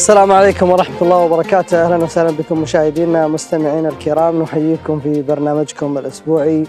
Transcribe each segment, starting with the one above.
السلام عليكم ورحمة الله وبركاته. أهلا وسهلا بكم مشاهدينا مستمعينا الكرام. نحييكم في برنامجكم الأسبوعي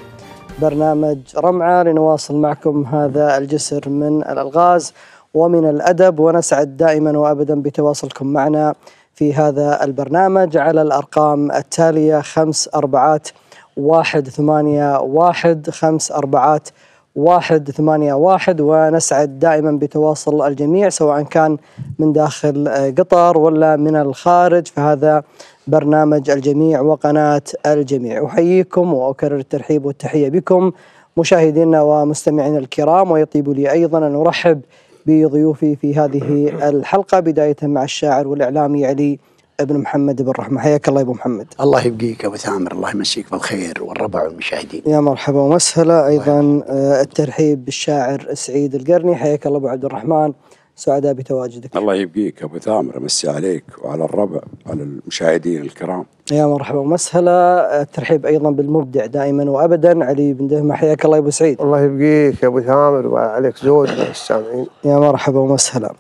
برنامج رمعة لنواصل معكم هذا الجسر من الألغاز ومن الأدب ونسعد دائما وأبدا بتواصلكم معنا في هذا البرنامج على الأرقام التالية خمس أربعات واحد ثمانية واحد خمس أربعات واحد ثمانية واحد ونسعد دائما بتواصل الجميع سواء كان من داخل قطر ولا من الخارج. فهذا برنامج الجميع وقناة الجميع. أحييكم وأكرر الترحيب والتحية بكم مشاهدينا ومستمعينا الكرام. ويطيب لي أيضا أن أرحب بضيوفي في هذه الحلقة بداية مع الشاعر والإعلامي علي ابن محمد بن رحمة. حياك الله يا أبو محمد. الله يبقيك أبو ثامر. الله يمسيك بالخير والربع والمشاهدين. يا مرحبا ومسهلا. أيضا آه، الترحيب بالشاعر سعيد القرني. حياك الله أبو عبد الرحمن. سعداء بتواجدك. الله يبقيك أبو ثامر. امسي عليك وعلى الربع وعلى المشاهدين الكرام. يا مرحبا ومسهلا. الترحيب أيضا بالمبدع دائما وابدا. علي بن دهمة حياك الله يا أبو سعيد. الله يبقيك يا أبو ثامر وعليك زود من السامعين. يا مرحبا ومسهلا.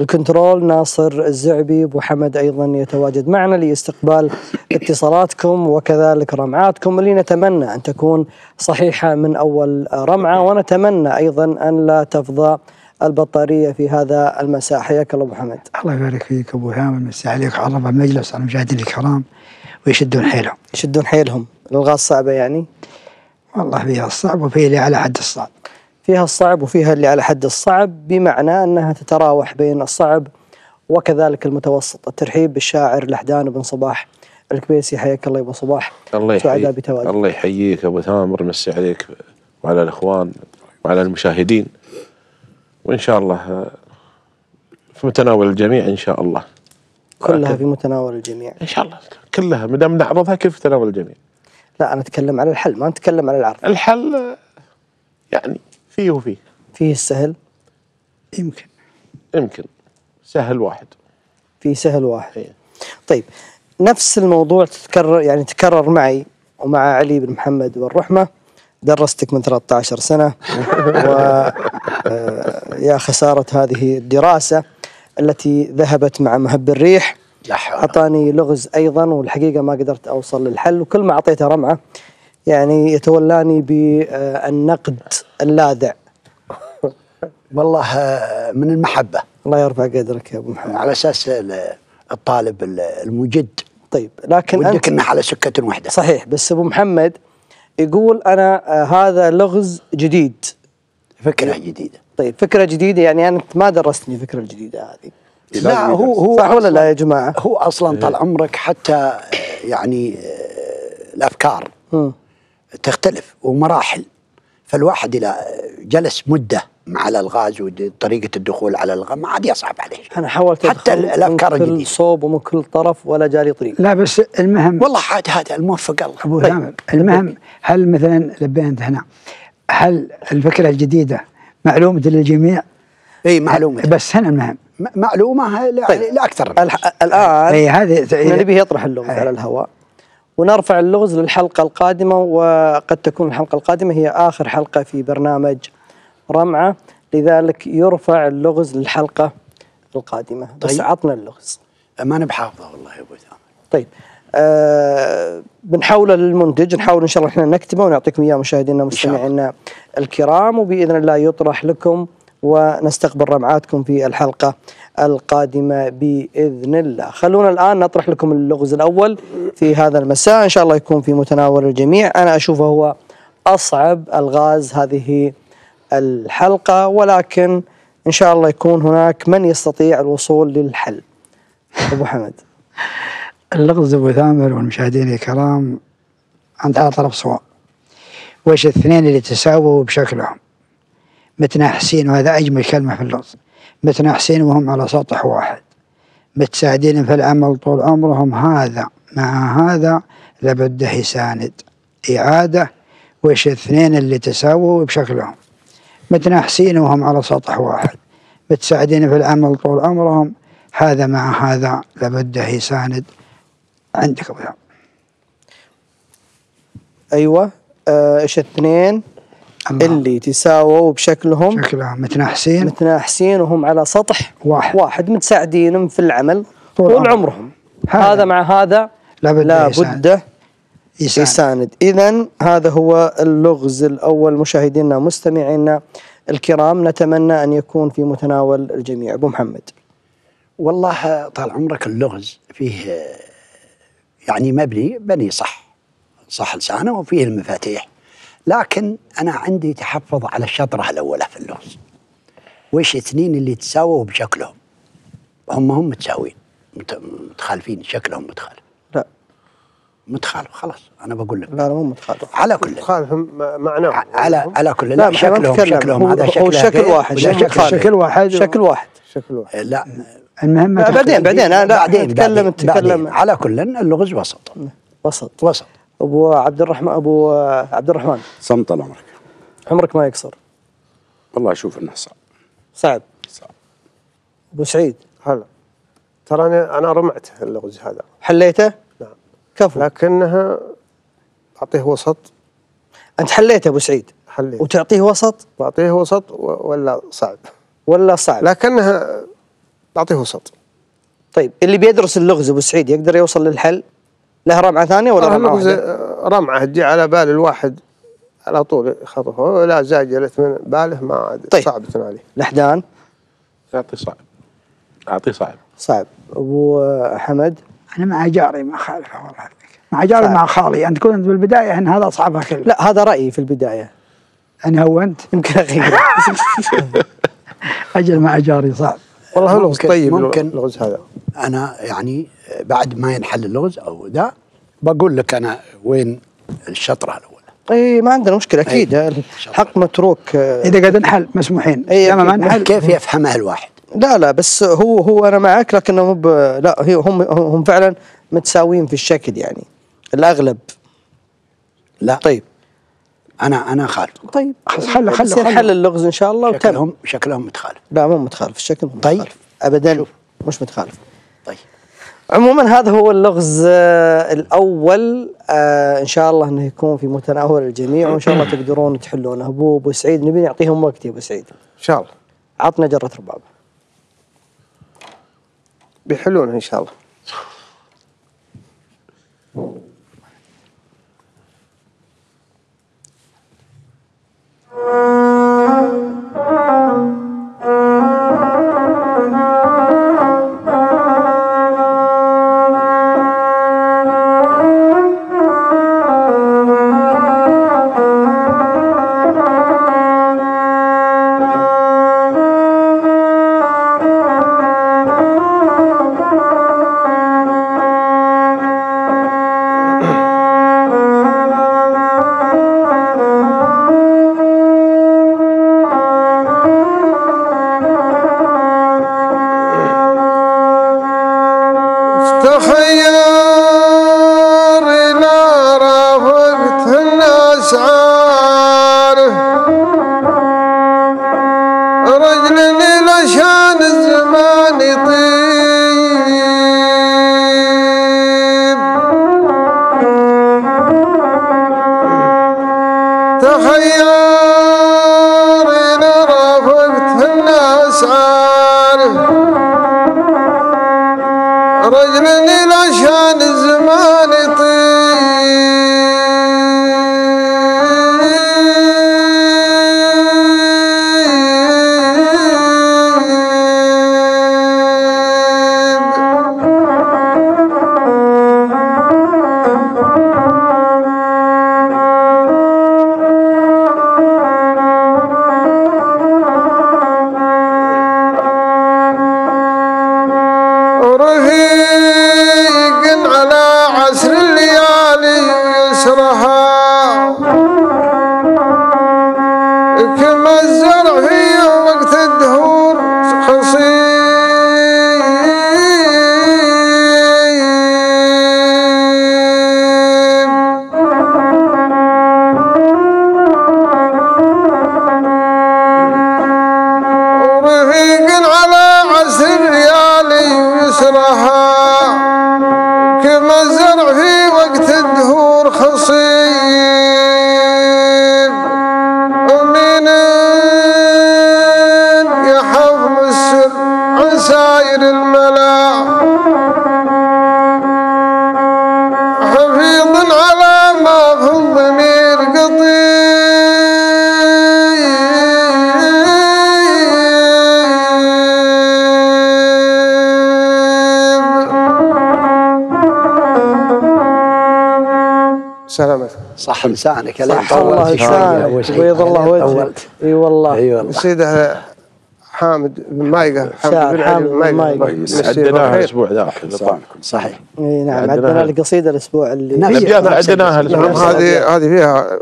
الكنترول ناصر الزعبي أبو حمد أيضا يتواجد معنا لاستقبال اتصالاتكم وكذلك رمعاتكم اللي نتمنى أن تكون صحيحة من أول رمعة ونتمنى أيضا أن لا تفضى البطارية في هذا المساء. حياك الله أبو حمد. الله يبارك فيك أبو ثامر مسي عليك وعلى ربع المجلس على المشاهدين الكرام ويشدون حيلهم. يشدون حيلهم. الالغاز صعبة يعني؟ والله فيها الصعب وفيها اللي على حد الصعب. فيها الصعب وفيها اللي على حد الصعب بمعنى أنها تتراوح بين الصعب وكذلك المتوسط. الترحيب بالشاعر لحدان بن صباح الكبيسي. حياك الله يا أبو صباح. الله يحييك. الله يحييك أبو ثامر مسي عليك وعلى الإخوان وعلى المشاهدين. وإن شاء الله في متناول الجميع إن شاء الله. كلها في متناول الجميع. إن شاء الله. كلها ما دام نعرضها كيف في متناول الجميع؟ لا أنا أتكلم على الحل ما نتكلم على العرض. الحل يعني فيه وفيه. فيه السهل يمكن. يمكن. سهل واحد. فيه سهل واحد. إيه. طيب نفس الموضوع تتكرر يعني تكرر معي ومع علي بن محمد بن رحمه درستك من 13 سنة و آه، يا خساره هذه الدراسة التي ذهبت مع مهب الريح. لا حول أعطاني لغز أيضا والحقيقة ما قدرت أوصل للحل وكل ما أعطيته رمعة يعني يتولاني بالنقد اللاذع. والله آه، من المحبة. الله يرفع قدرك يا أبو محمد. على أساس ال- الطالب ال- المجد. طيب لكن ودك أنت إنه على سكة واحدة صحيح بس أبو محمد يقول أنا آه، هذا لغز جديد. فكرة جديدة. طيب فكرة جديدة يعني انت ما درستني الفكرة الجديدة هذه. لا هو هو صح ولا أصلاً- لا يا جماعة؟ هو أصلا طال عمرك حتى آه، يعني آه، الأفكار. مم. تختلف ومراحل فالواحد إذا جلس مدة مع الألغاز وطريقة الدخول على الغاز ما عاد يصعب عليه أنا حاولت حتى أدخل الأفكار من كل الجديدة. صوب ومن كل طرف ولا جالي طريق لا بس المهم والله عاد هذا الموفق الله أبو طيب. المهم هل مثلا لبينا هنا هل الفكرة الجديدة معلومة للجميع اي معلومة بس هنا المهم م- معلومة لا, طيب. لا أكثر. الآن اي هذه إحنا نبيه يطرح اللغز أي. على الهواء ونرفع اللغز للحلقة القادمة وقد تكون الحلقة القادمة هي آخر حلقة في برنامج رمعة. لذلك يرفع اللغز للحلقة القادمة. بس طيب. عطنا اللغز. ما أنا بحافظه والله يا أبو ثامر طيب. آه بنحوله للمنتج نحاول إن شاء الله إحنا نكتبه ونعطيكم إياه مشاهدينا. ومستمعينا الكرام وبإذن الله يطرح لكم ونستقبل رمعاتكم في الحلقة القادمة بإذن الله. خلونا الآن نطرح لكم اللغز الأول في هذا المساء. إن شاء الله يكون في متناول الجميع، أنا أشوفه هو أصعب الغاز هذه الحلقة ولكن إن شاء الله يكون هناك من يستطيع الوصول للحل. أبو حمد. اللغز أبو ثامر والمشاهدين الكرام عند على طرف سواء وش الاثنين اللي تساووا بشكلهم؟ متناحسين وهذا أجمل كلمة في اللغز متناحسين وهم على سطح واحد. متساعدين في العمل طول عمرهم. هذا مع هذا لابده يساند إعادة وش الاثنين اللي تساووا بشكلهم. متناحسين وهم على سطح واحد. متساعدين في العمل طول عمرهم. هذا مع هذا لابده يساند عندك أبو. أيوه. آه، إيش اثنين؟ الله. اللي تساووا بشكلهم شكلهم متناحسين متناحسين وهم على سطح واحد واحد متساعدين في العمل طول طول عمرهم. هذا. هذا مع هذا لابد لا يساند. بد يساند. يساند إذا هذا هو اللغز الأول مشاهدينا مستمعينا الكرام نتمنى أن يكون في متناول الجميع أبو محمد والله طال عمرك اللغز فيه يعني مبني بني صح صح لسانه وفيه المفاتيح لكن أنا عندي تحفظ على الشطرة الأولى في اللغز. وش اثنين اللي تساووا بشكلهم؟ هم هم متساويين. مت- متخالفين. شكلهم متخالف. لا. متخالف. خلاص. أنا بقول لك. لا لا مو متخالف. على كل خالف معناه على على كل لا لا أنا شكلهم. شكلهم هذا شكل غير واحد، شكل. شكل واحد. شكل واحد. شكل واحد. لا. المهم بعدين. بعدين أنا لا بعدين نتكلم نتكلم بعدين. على كل اللغز وسط. وسط. وسط. أبو عبد الرحمن أبو عبد الرحمن صمت طال عمرك. عمرك ما يقصر والله أشوف إنه صعب. صعب. صعب. أبو سعيد. هلا. ترى أنا أنا رمعت اللغز هذا. حليته؟ نعم. كفو. لكنها أعطيه وسط. أنت حليته أبو سعيد؟ حليت. وتعطيه وسط؟ بعطيه وسط ولا صعب. ولا صعب. لكنها بعطيه وسط. طيب اللي بيدرس اللغز أبو سعيد يقدر يوصل للحل؟ له رمعة ثانية ولا ترى رمعة واحدة؟ رمعة تجي على بال الواحد على طول يخطفه ولا زاجلت من باله ما عاد طيب. صعبة عليه لحدان؟ أعطي صعب. أعطي صعب. صعب. أبو حمد؟ أنا مع جاري ما خالفه والله. مع جاري صعب. مع خالي. أنت كنت بالبداية إن هذا اصعبها كله لا هذا رأيي في البداية. أنا هونت يمكن اغير أجل مع جاري صعب. والله هو لغز طيب ممكن. اللغز هذا. أنا يعني بعد ما ينحل اللغز أو ذا بقول لك أنا وين الشطرة الأولى. إي ما عندنا مشكلة أكيد. الحق متروك. إذا قد نحل مسموحين لما ما. نحل كيف يفهمها الواحد؟ لا لا بس هو هو أنا معك لكنه مو ب- لا هي هم هم فعلا متساويين في الشكل يعني الأغلب. لا. طيب. أنا أنا خالف طيب. يصير خله. حل اللغز إن شاء الله وتم شكلهم شكلهم متخالف. لا مو متخالف الشكل مو طيب. متخالف. ابدا. مش متخالف. طيب. عموما هذا هو اللغز آه، الأول آه، إن شاء الله إنه يكون في متناول الجميع وإن شاء الله تقدرون تحلونه ابو ابو سعيد نبي نعطيهم وقت يا أبو سعيد. إن شاء الله. عطنا جرة رباب. بيحلونها إن شاء الله. Oh, oh, oh. صح لسانك الله طولت وش- بيض الله وجهك. إي والله. أي والله. سيده حامد بن مايقة. حامد بن علي. مايقة. عدناها. الأسبوع ذاك. صحيح. إي نعم عندنا- عندنا القصيدة الأسبوع اللي نعم. الابيات نفس عدناها الشيء. الأسبوع نعم. هذه هذه فيها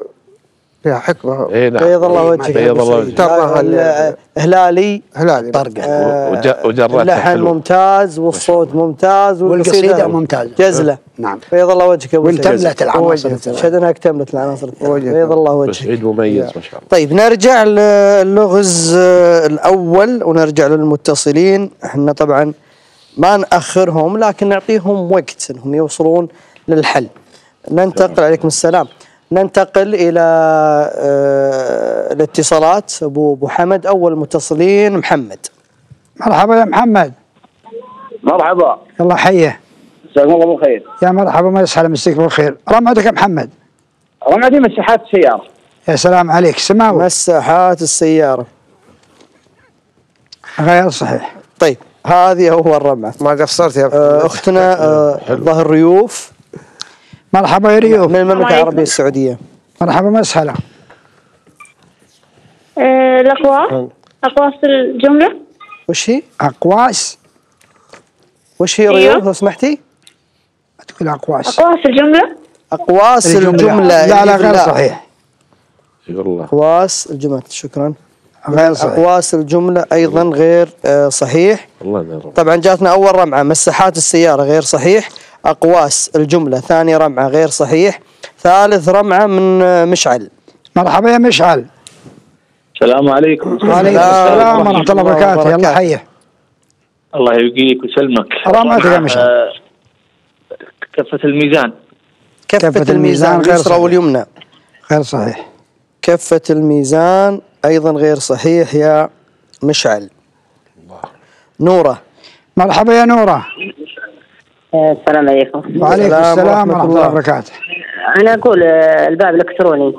فيها حكمة. إي نعم. بيض الله وجهك. بيض الله. وجهك. هلالي هلالي طرقة. آه، وج- وجراتها اللحن حلوة. ممتاز والصوت ممتاز والقصيدة ممتازة. جزلة. نعم. بيض الله وجهك يا أبو سعيد والتملت العناصر؟ وجهك. الثلاث. شهد انها اكتملت العناصر. بيض الله بس وجهك عيد مميز ما شاء الله. طيب نرجع للغز آه، الأول ونرجع للمتصلين. إحنا طبعا ما نأخرهم لكن نعطيهم وقت إنهم يوصلون للحل. ننتقل عليكم السلام. ننتقل إلى آه، الاتصالات. أبو أبو حمد أول متصلين. محمد. مرحبا يا محمد. مرحبا. الله حيه جزاكم الله بالخير. يا مرحبا ما يسحل مسيك بالخير. رمعتك يا محمد؟ رمادي مساحات سيارة يا سلام عليك. سماوي. مساحات السيارة. غير صحيح. طيب هذه هو الرمعه ما قصرت يا محمد. أختنا آه، ظهر ريوف. مرحبا يا ريوف. من المملكة العربية السعودية. مرحبا مسهلا آه، الأقواس. أقواس الجملة. وش هي؟ أقواس. وش هي أيوه. ريوف لو سمحتي؟ تقول اقواس أقواس الجملة؟ أقواس الجملة, لا لا غير. صحيح. والله أقواس الجملة. شكرا. غير صحيح. أقواس الجملة أيضا غير آه، صحيح. الله طبعا جاتنا أول رمعة. مساحات السيارة غير صحيح. أقواس الجملة. ثاني رمعة غير صحيح. ثالث رمعة من آه، مشعل. مرحبا يا مشعل. السلام عليكم. وعليكم السلام ورحمة الله وبركاته. يلا. حيه الله يبقيك ويسلمك. رمادك يا مشعل. كفة الميزان. كفه, كفة الميزان الميزان غير اليسرى صحيح. واليمنى غير صحيح. كفه الميزان أيضا غير صحيح يا مشعل. نورة. مرحبا يا نورة. السلام عليكم. وعليكم السلام السلام ورحمة الله. الله. وبركاته. أنا أقول آه، الباب الإلكتروني.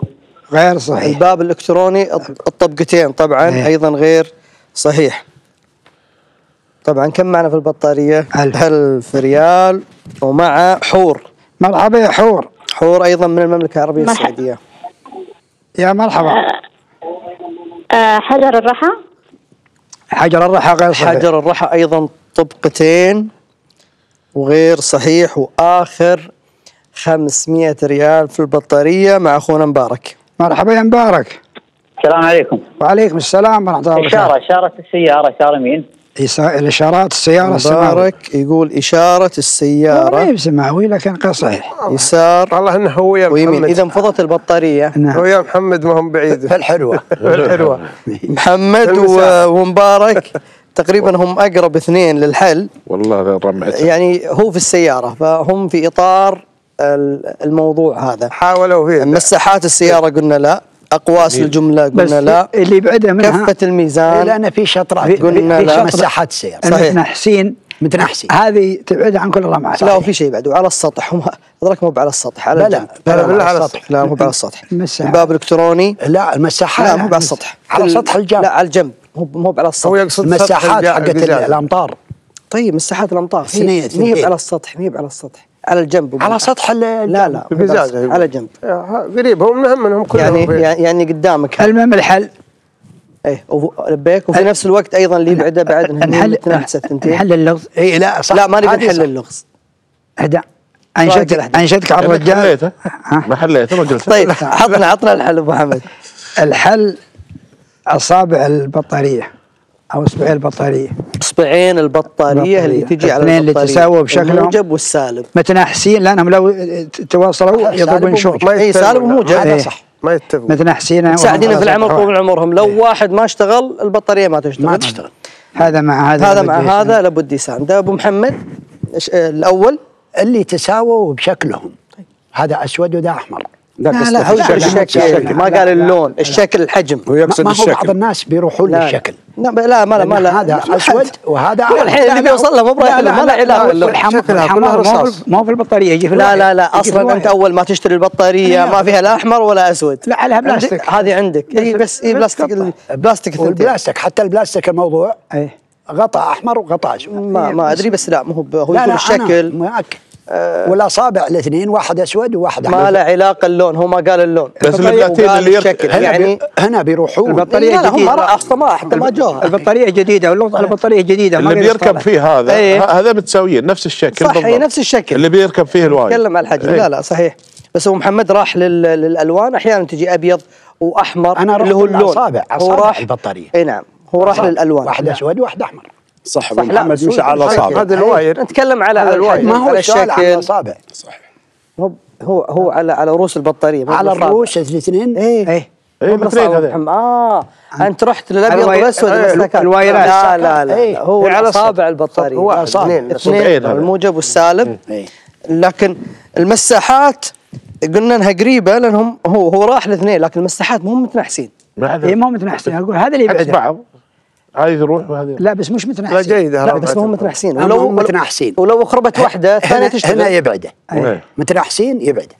غير صحيح. الباب الإلكتروني الط- الطبقتين طبعا إيه. أيضا غير صحيح. طبعا كم معنا في البطارية؟ ألف. ألف ريال. ومع حور. مرحبا يا حور. حور أيضا من المملكة العربية مرحبا. السعودية. يا مرحبا. آه، حجر الرحى؟ حجر الرحى غير صحيح. حجر الرحى أيضا طبقتين وغير صحيح وآخر 500 ريال في البطارية مع أخونا مبارك. مرحبا يا مبارك. السلام عليكم. وعليكم السلام ورحمة الله إشارة وبركاته. إشارة السيارة إشارة مين؟ الإشارات السيارة السماوي مبارك يقول إشارة ما السياره هي بسماوي لكن صحيح يسار والله إنه هو يا ويمين محمد. إذا انفضت البطارية. هو نعم يا محمد ما هم بعيد. في الحلوة. الحلوة. محمد ومبارك تقريبا هم أقرب اثنين للحل. والله رمعتها يعني هو في السيارة فهم في إطار ال- الموضوع هذا. حاولوا فيه. مساحات السيارة قلنا لا. أقواس الجملة بس قلنا لا. اللي بعدها منها كفة الميزان. لأن في شطرات في- قلنا في لا. مساحات السيارة صحيح. المتنحسين متنحسين. هذه تبعد عن كل الرمعات لا وفي شيء بعد وعلى السطح. هم ادراك مو على السطح على لا الجنب. لا لا، بالله على السطح. لا مو على السطح. المساحة. الباب الإلكتروني. لا المساحات لا مو على السطح. على سطح الجامع لا على الجنب. مو مو على هو السطح يقصد سطح المساحات حقت. الأمطار. طيب مساحات الأمطار. هي. هي على السطح هي على السطح. على الجنب على سطح ال- لا لا على جنب. آه، قريب هم المهم انهم كلهم يعني. يعني قدامك. المهم الحل. إيه لبيك وفي نفس الوقت أيضا اللي يبعده بعد نحل الثنتين نحل اللغز. اي لا صح. لا ما نبي نحل. اللغز. اهدى رايك انشدك الأحداث؟ انشدك على الرجال. حليته؟ ها؟ ما حليته ما قلت. طيب عطنا عطنا الحل أبو حمد. الحل أصابع البطارية أو اصبعي البطارية. اصبعين البطاريه اللي. تجي على الاثنين اللي تساووا بشكلهم. الموجب والسالب. متناحسين لانهم لو تواصلوا سالب يضربون شوط اي. سالب وموجب. هذا إيه. صح. ما يتفقوا متناحسين مساعدين في العمر على طول عمرهم لو واحد ما اشتغل البطارية ما تشتغل. ما تشتغل. هذا مع هذا هذا لابد مع. هذا لابد يساهم ده أبو محمد آه، الأول. اللي تساووا بشكلهم. هذا أسود وده أحمر. لا لا هو يقول الشكل. ما قال اللون الشكل الحجم. هو يقصد هو بعض الشكل. الناس بيروحون لا. للشكل. لا ما لا ما لا. هذا أسود وهذا لا، الحين اللي بيوصل له مو ما له علاقه كلها مو رصاص. في- البطارية. يجي في لا. لا لا أصلا. انت أول ما تشتري البطارية ما فيها لا أحمر ولا أسود. لا عليها بلاستيك. هذه عندك. اي بس اي بلاستيك. البلاستيك الثنتين والبلاستيك حتى البلاستيك الموضوع إيه. غطاء أحمر وغطاء اسود ما ما أدري بس لا مو هو لا الشكل مؤكد والاصابع الاثنين واحد أسود وواحد ما أحمر. له علاقة اللون هو ما قال اللون. بس وقال اللي يرك- الشكل هنا يعني هنا بيروحون. البطارية لا لا هم. ما أصلا ما حتى ما جوها البطارية جديدة البطارية جديدة ما اللي بيركب. فيه هذا إيه. ه- هذا متساويين نفس الشكل صح بالضبط. نفس الشكل. اللي بيركب فيه الوايد. تكلم على الحجم. إيه. لا لا صحيح. بس هو محمد راح لل... للألوان أحيانا تجي أبيض وأحمر أنا اللي هو اللون. للأصابع، هو أصابع راح البطارية. اي نعم. هو راح للألوان. واحد أسود وواحد أحمر. صح صح محمد مشى هو- على الاصابع هذا ال wire نتكلم على هذا. الحجم، ما هو السؤال على الشكل الاصابع صحيح هو هو هو على على رؤوس البطارية مو على. الرؤوس الاثنين إيه إيه إيه مو هذين. محمد. آه أنت رحت للأبيض ال wire- والأسود إيه، المسلكات. الوايرات. لا لا لا, إيه. هو على اصابع. البطارية أصابع. اثنين. اثنين هذا. الموجب والسالب إيه لكن المساحات قلنا إنها قريبة لأنهم هو هو راح الاثنين لكن المساحات مو متنحسين ما ما هو متنحسين أقول هذا اللي عكس يبعده بعض هذه تروح وهذه لا بس مش لا متنحسين جيدة لا بس ما هم متنحسين. هم هم متنحسين. ولو خربت واحدة الثانية هنا, تشتغل هنا يبعده. إيه. متنحسين يبعده.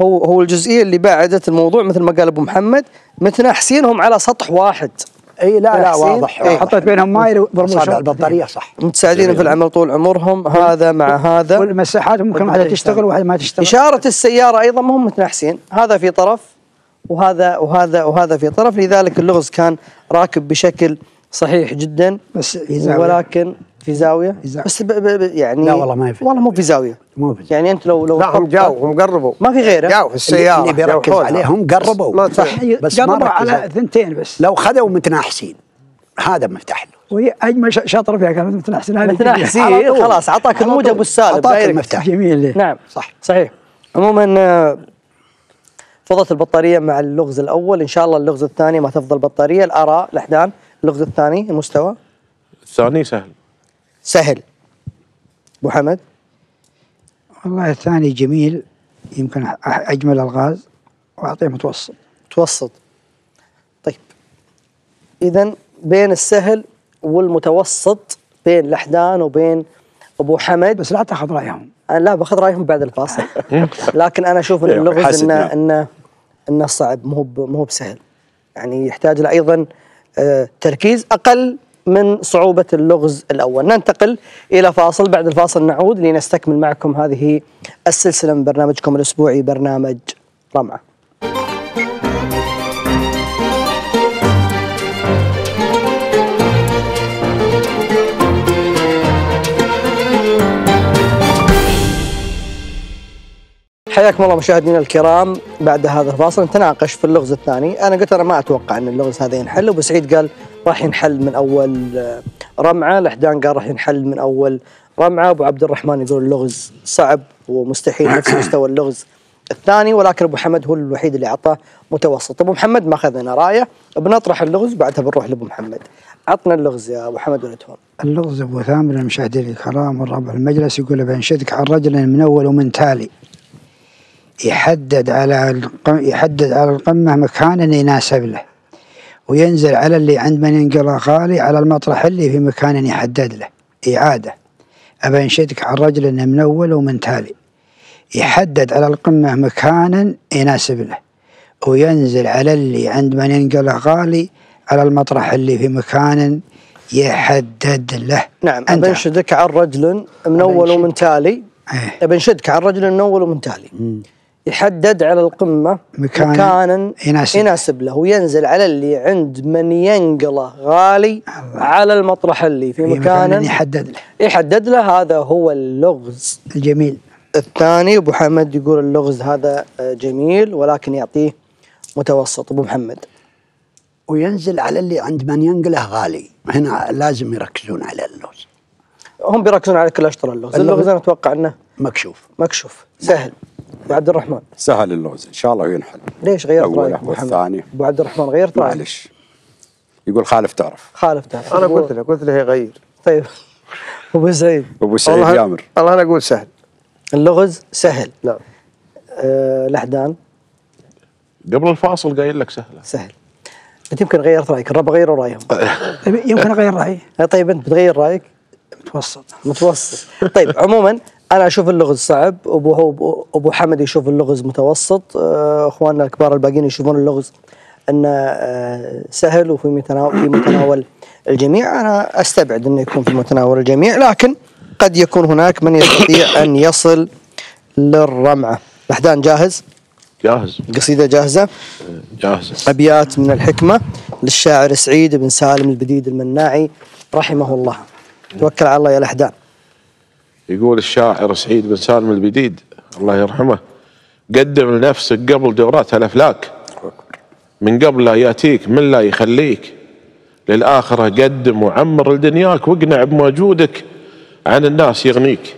هو هو الجزئية اللي بعدت الموضوع مثل ما قال أبو محمد متنحسينهم على سطح واحد. أي لا لا. واضح. واضح. حطيت بينهم ماير برموش اصابع البطارية صح. متساعدين في العمل طول عمرهم هذا مع هذا. والمساحات ممكن واحدة تشتغل وواحدة ما تشتغل. إشارة السيارة أيضا ما هم متنحسين. هذا في طرف وهذا وهذا وهذا في طرف. لذلك اللغز كان راكب بشكل صحيح جدا بس في زاوية. ولكن في زاوية. في زاوية. بس ب ب ب يعني لا والله ما في. والله مو في زاوية. مو في يعني أنت لو لو لا هم جاوا هم قربوا. ما في غيره. جاوا في السيارة. اللي بيركز. عليهم قربوا. صح. بس قربوا. على ثنتين بس. لو خذوا متناحسين. هذا مفتاح له. وهي اجمل ش- شاطره فيها كانت متنحسين على طول. خلاص أعطاك على الموجب. والسالب. دايركت. المفتاح. جميل. نعم. صح. صحيح. عموما آه، فضت البطارية مع اللغز الأول. إن شاء الله اللغز الثاني ما تفضل بطارية الآراء الأحدان اللغز الثاني المستوى؟ الثاني سهل. سهل. أبو حمد؟ والله الثاني جميل يمكن أجمل الغاز وأعطيه متوسط. متوسط. طيب. إذا بين السهل والمتوسط بين الأحدان وبين أبو حمد. بس لا تأخذ رأيهم. أنا لا بأخذ رأيهم بعد الفاصل. لكن أنا أشوف إن إيه، اللغز إنه. إنه. إنه صعب مو مو بسهل. يعني يحتاج له أيضا آه، تركيز أقل من صعوبة اللغز الأول. ننتقل إلى فاصل. بعد الفاصل نعود لنستكمل معكم هذه السلسلة من برنامجكم الأسبوعي برنامج رمعة. حياكم الله مشاهدينا الكرام. بعد هذا الفاصل نتناقش في اللغز الثاني. أنا قلت أنا ما أتوقع إن اللغز هذا ينحل ابو سعيد قال راح ينحل من أول آه، رمعة. الاحدان قال راح ينحل من أول رمعة. أبو عبد الرحمن يقول اللغز صعب ومستحيل نفس مستوى اللغز الثاني ولكن أبو حمد هو الوحيد اللي أعطاه متوسط. أبو محمد ما أخذنا راية. بنطرح اللغز بعدها بنروح لأبو محمد. عطنا اللغز يا أبو حمد ولا تهون اللغز أبو ثامر المشاهدين الكرام والربع المجلس يقول بنشدك عن رجل من أول ومن تالي. يحدد على يحدد على القمة مكانا يناسب له وينزل على اللي عند من ينقله غالي على المطرح اللي في مكان يحدد له. إعادة. أبى أنشدك عن رجل من أول ومن تالي يحدد على القمة مكانا يناسب له وينزل على اللي عند من ينقله غالي على المطرح اللي في مكان يحدد له. نعم أنت. بنشدك عن رجل من اول ومن تالي إيه. بنشدك عن رجل من اول ومن تالي يحدد على القمة مكان مكانا يناسب. يناسب له وينزل على اللي عند من ينقله غالي على المطرح اللي في في مكان مكان يحدد له. يحدد له هذا هو اللغز. الجميل الثاني أبو محمد يقول اللغز هذا آه، جميل ولكن يعطيه متوسط. أبو محمد. وينزل على اللي عند من ينقله غالي. هنا لازم يركزون على اللوز هم بيركزون على كل اشطر اللغز. اللغز. اللغز أنا أتوقع إنه مكشوف. مكشوف. سهل. ابو عبد الرحمن. سهل اللغز إن شاء الله ينحل. ليش غيرت رأيك؟ والثاني. أبو عبد الرحمن غيرت رأيك؟ معلش. يقول خالف تعرف. خالف تعرف. أنا قلت له قلت له يغير. طيب. أبو سعيد أبو سعيد جامر والله أنا أقول سهل. اللغز سهل. نعم. أه الاحدان قبل الفاصل قايل لك سهله سهل. أنت يمكن غيرت رأيك الربع غيروا رأيهم. يمكن أغير رأيي. ها طيب أنت بتغير رأيك؟ متوسط. متوسط. طيب عموما أنا أشوف اللغز صعب. أبو ابو, أبو حمد يشوف اللغز متوسط. آه، أخواننا الكبار الباقيين يشوفون اللغز إنه آه، سهل وفي متناول في متناول الجميع. أنا أستبعد إنه يكون في متناول الجميع لكن قد يكون هناك من يستطيع أن يصل للرمعة. لحدان جاهز؟ جاهز. قصيدة جاهزة؟ جاهز. أبيات من الحكمة للشاعر سعيد بن سالم البديد المناعي رحمه الله. توكل على الله يا لحدان يقول الشاعر سعيد بن سالم البديد الله يرحمه قدم لنفسك قبل دورات الأفلاك. من قبل لا يأتيك من لا يخليك. للآخرة قدم وعمر لدنياك واقنع بموجودك. عن الناس يغنيك.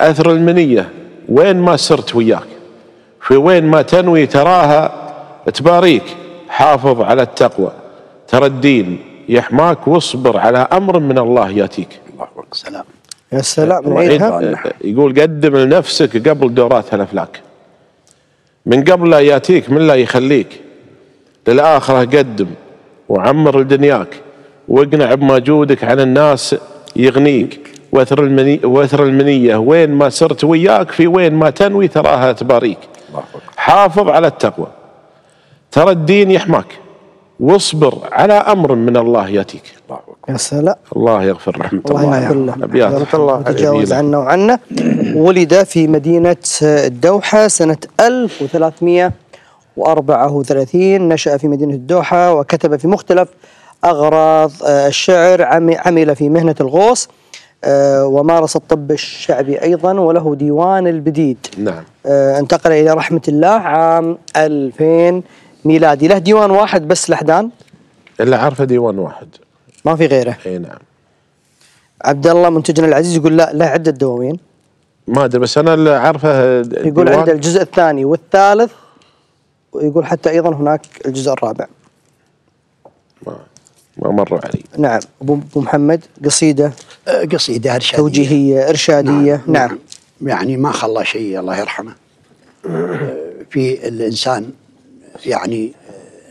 أثر المنية وين ما سرت وياك. في وين ما تنوي تراها تباريك. حافظ على التقوى. ترى الدين يحماك واصبر على أمر من الله يأتيك. الله أكبر سلام يا سلام نعيدها يقول قدم لنفسك قبل دورات الأفلاك. من قبل لا يأتيك من لا يخليك. للآخرة قدم وعمر لدنياك. واقنع بموجودك عن الناس يغنيك. واثر المني واثر المنية. وين ما سرت وياك في وين ما تنوي تراها تباريك. حافظ على التقوى. ترى الدين يحماك. واصبر على أمر من الله يأتيك. الله يا سلام. الله يغفر له. الله يغفر له. أبيات. الله. تجاوز جميلة. عنا وعنا. ولد في مدينة الدوحة سنة 1334 نشأ في مدينة الدوحة وكتب في مختلف أغراض آه، الشعر عم- عمل في مهنة الغوص آه، ومارس الطب الشعبي أيضا وله ديوان البديد. نعم. آه، انتقل إلى رحمة الله عام 2000 ميلادي. له ديوان واحد بس لحدان؟ اللي عارفه ديوان واحد. ما في غيره. إي نعم. عبد الله منتجنا العزيز يقول لا له عدة دواوين. ما أدري بس أنا اللي عارفه يقول عنده الجزء الثاني والثالث ويقول حتى أيضا هناك الجزء الرابع. ما, ما مروا علي. نعم. ابو أبو محمد قصيدة؟ آه، قصيدة إرشادية. توجيهية إرشادية؟ نعم, يعني ما خلى شيء الله يرحمه. آه، في الإنسان يعني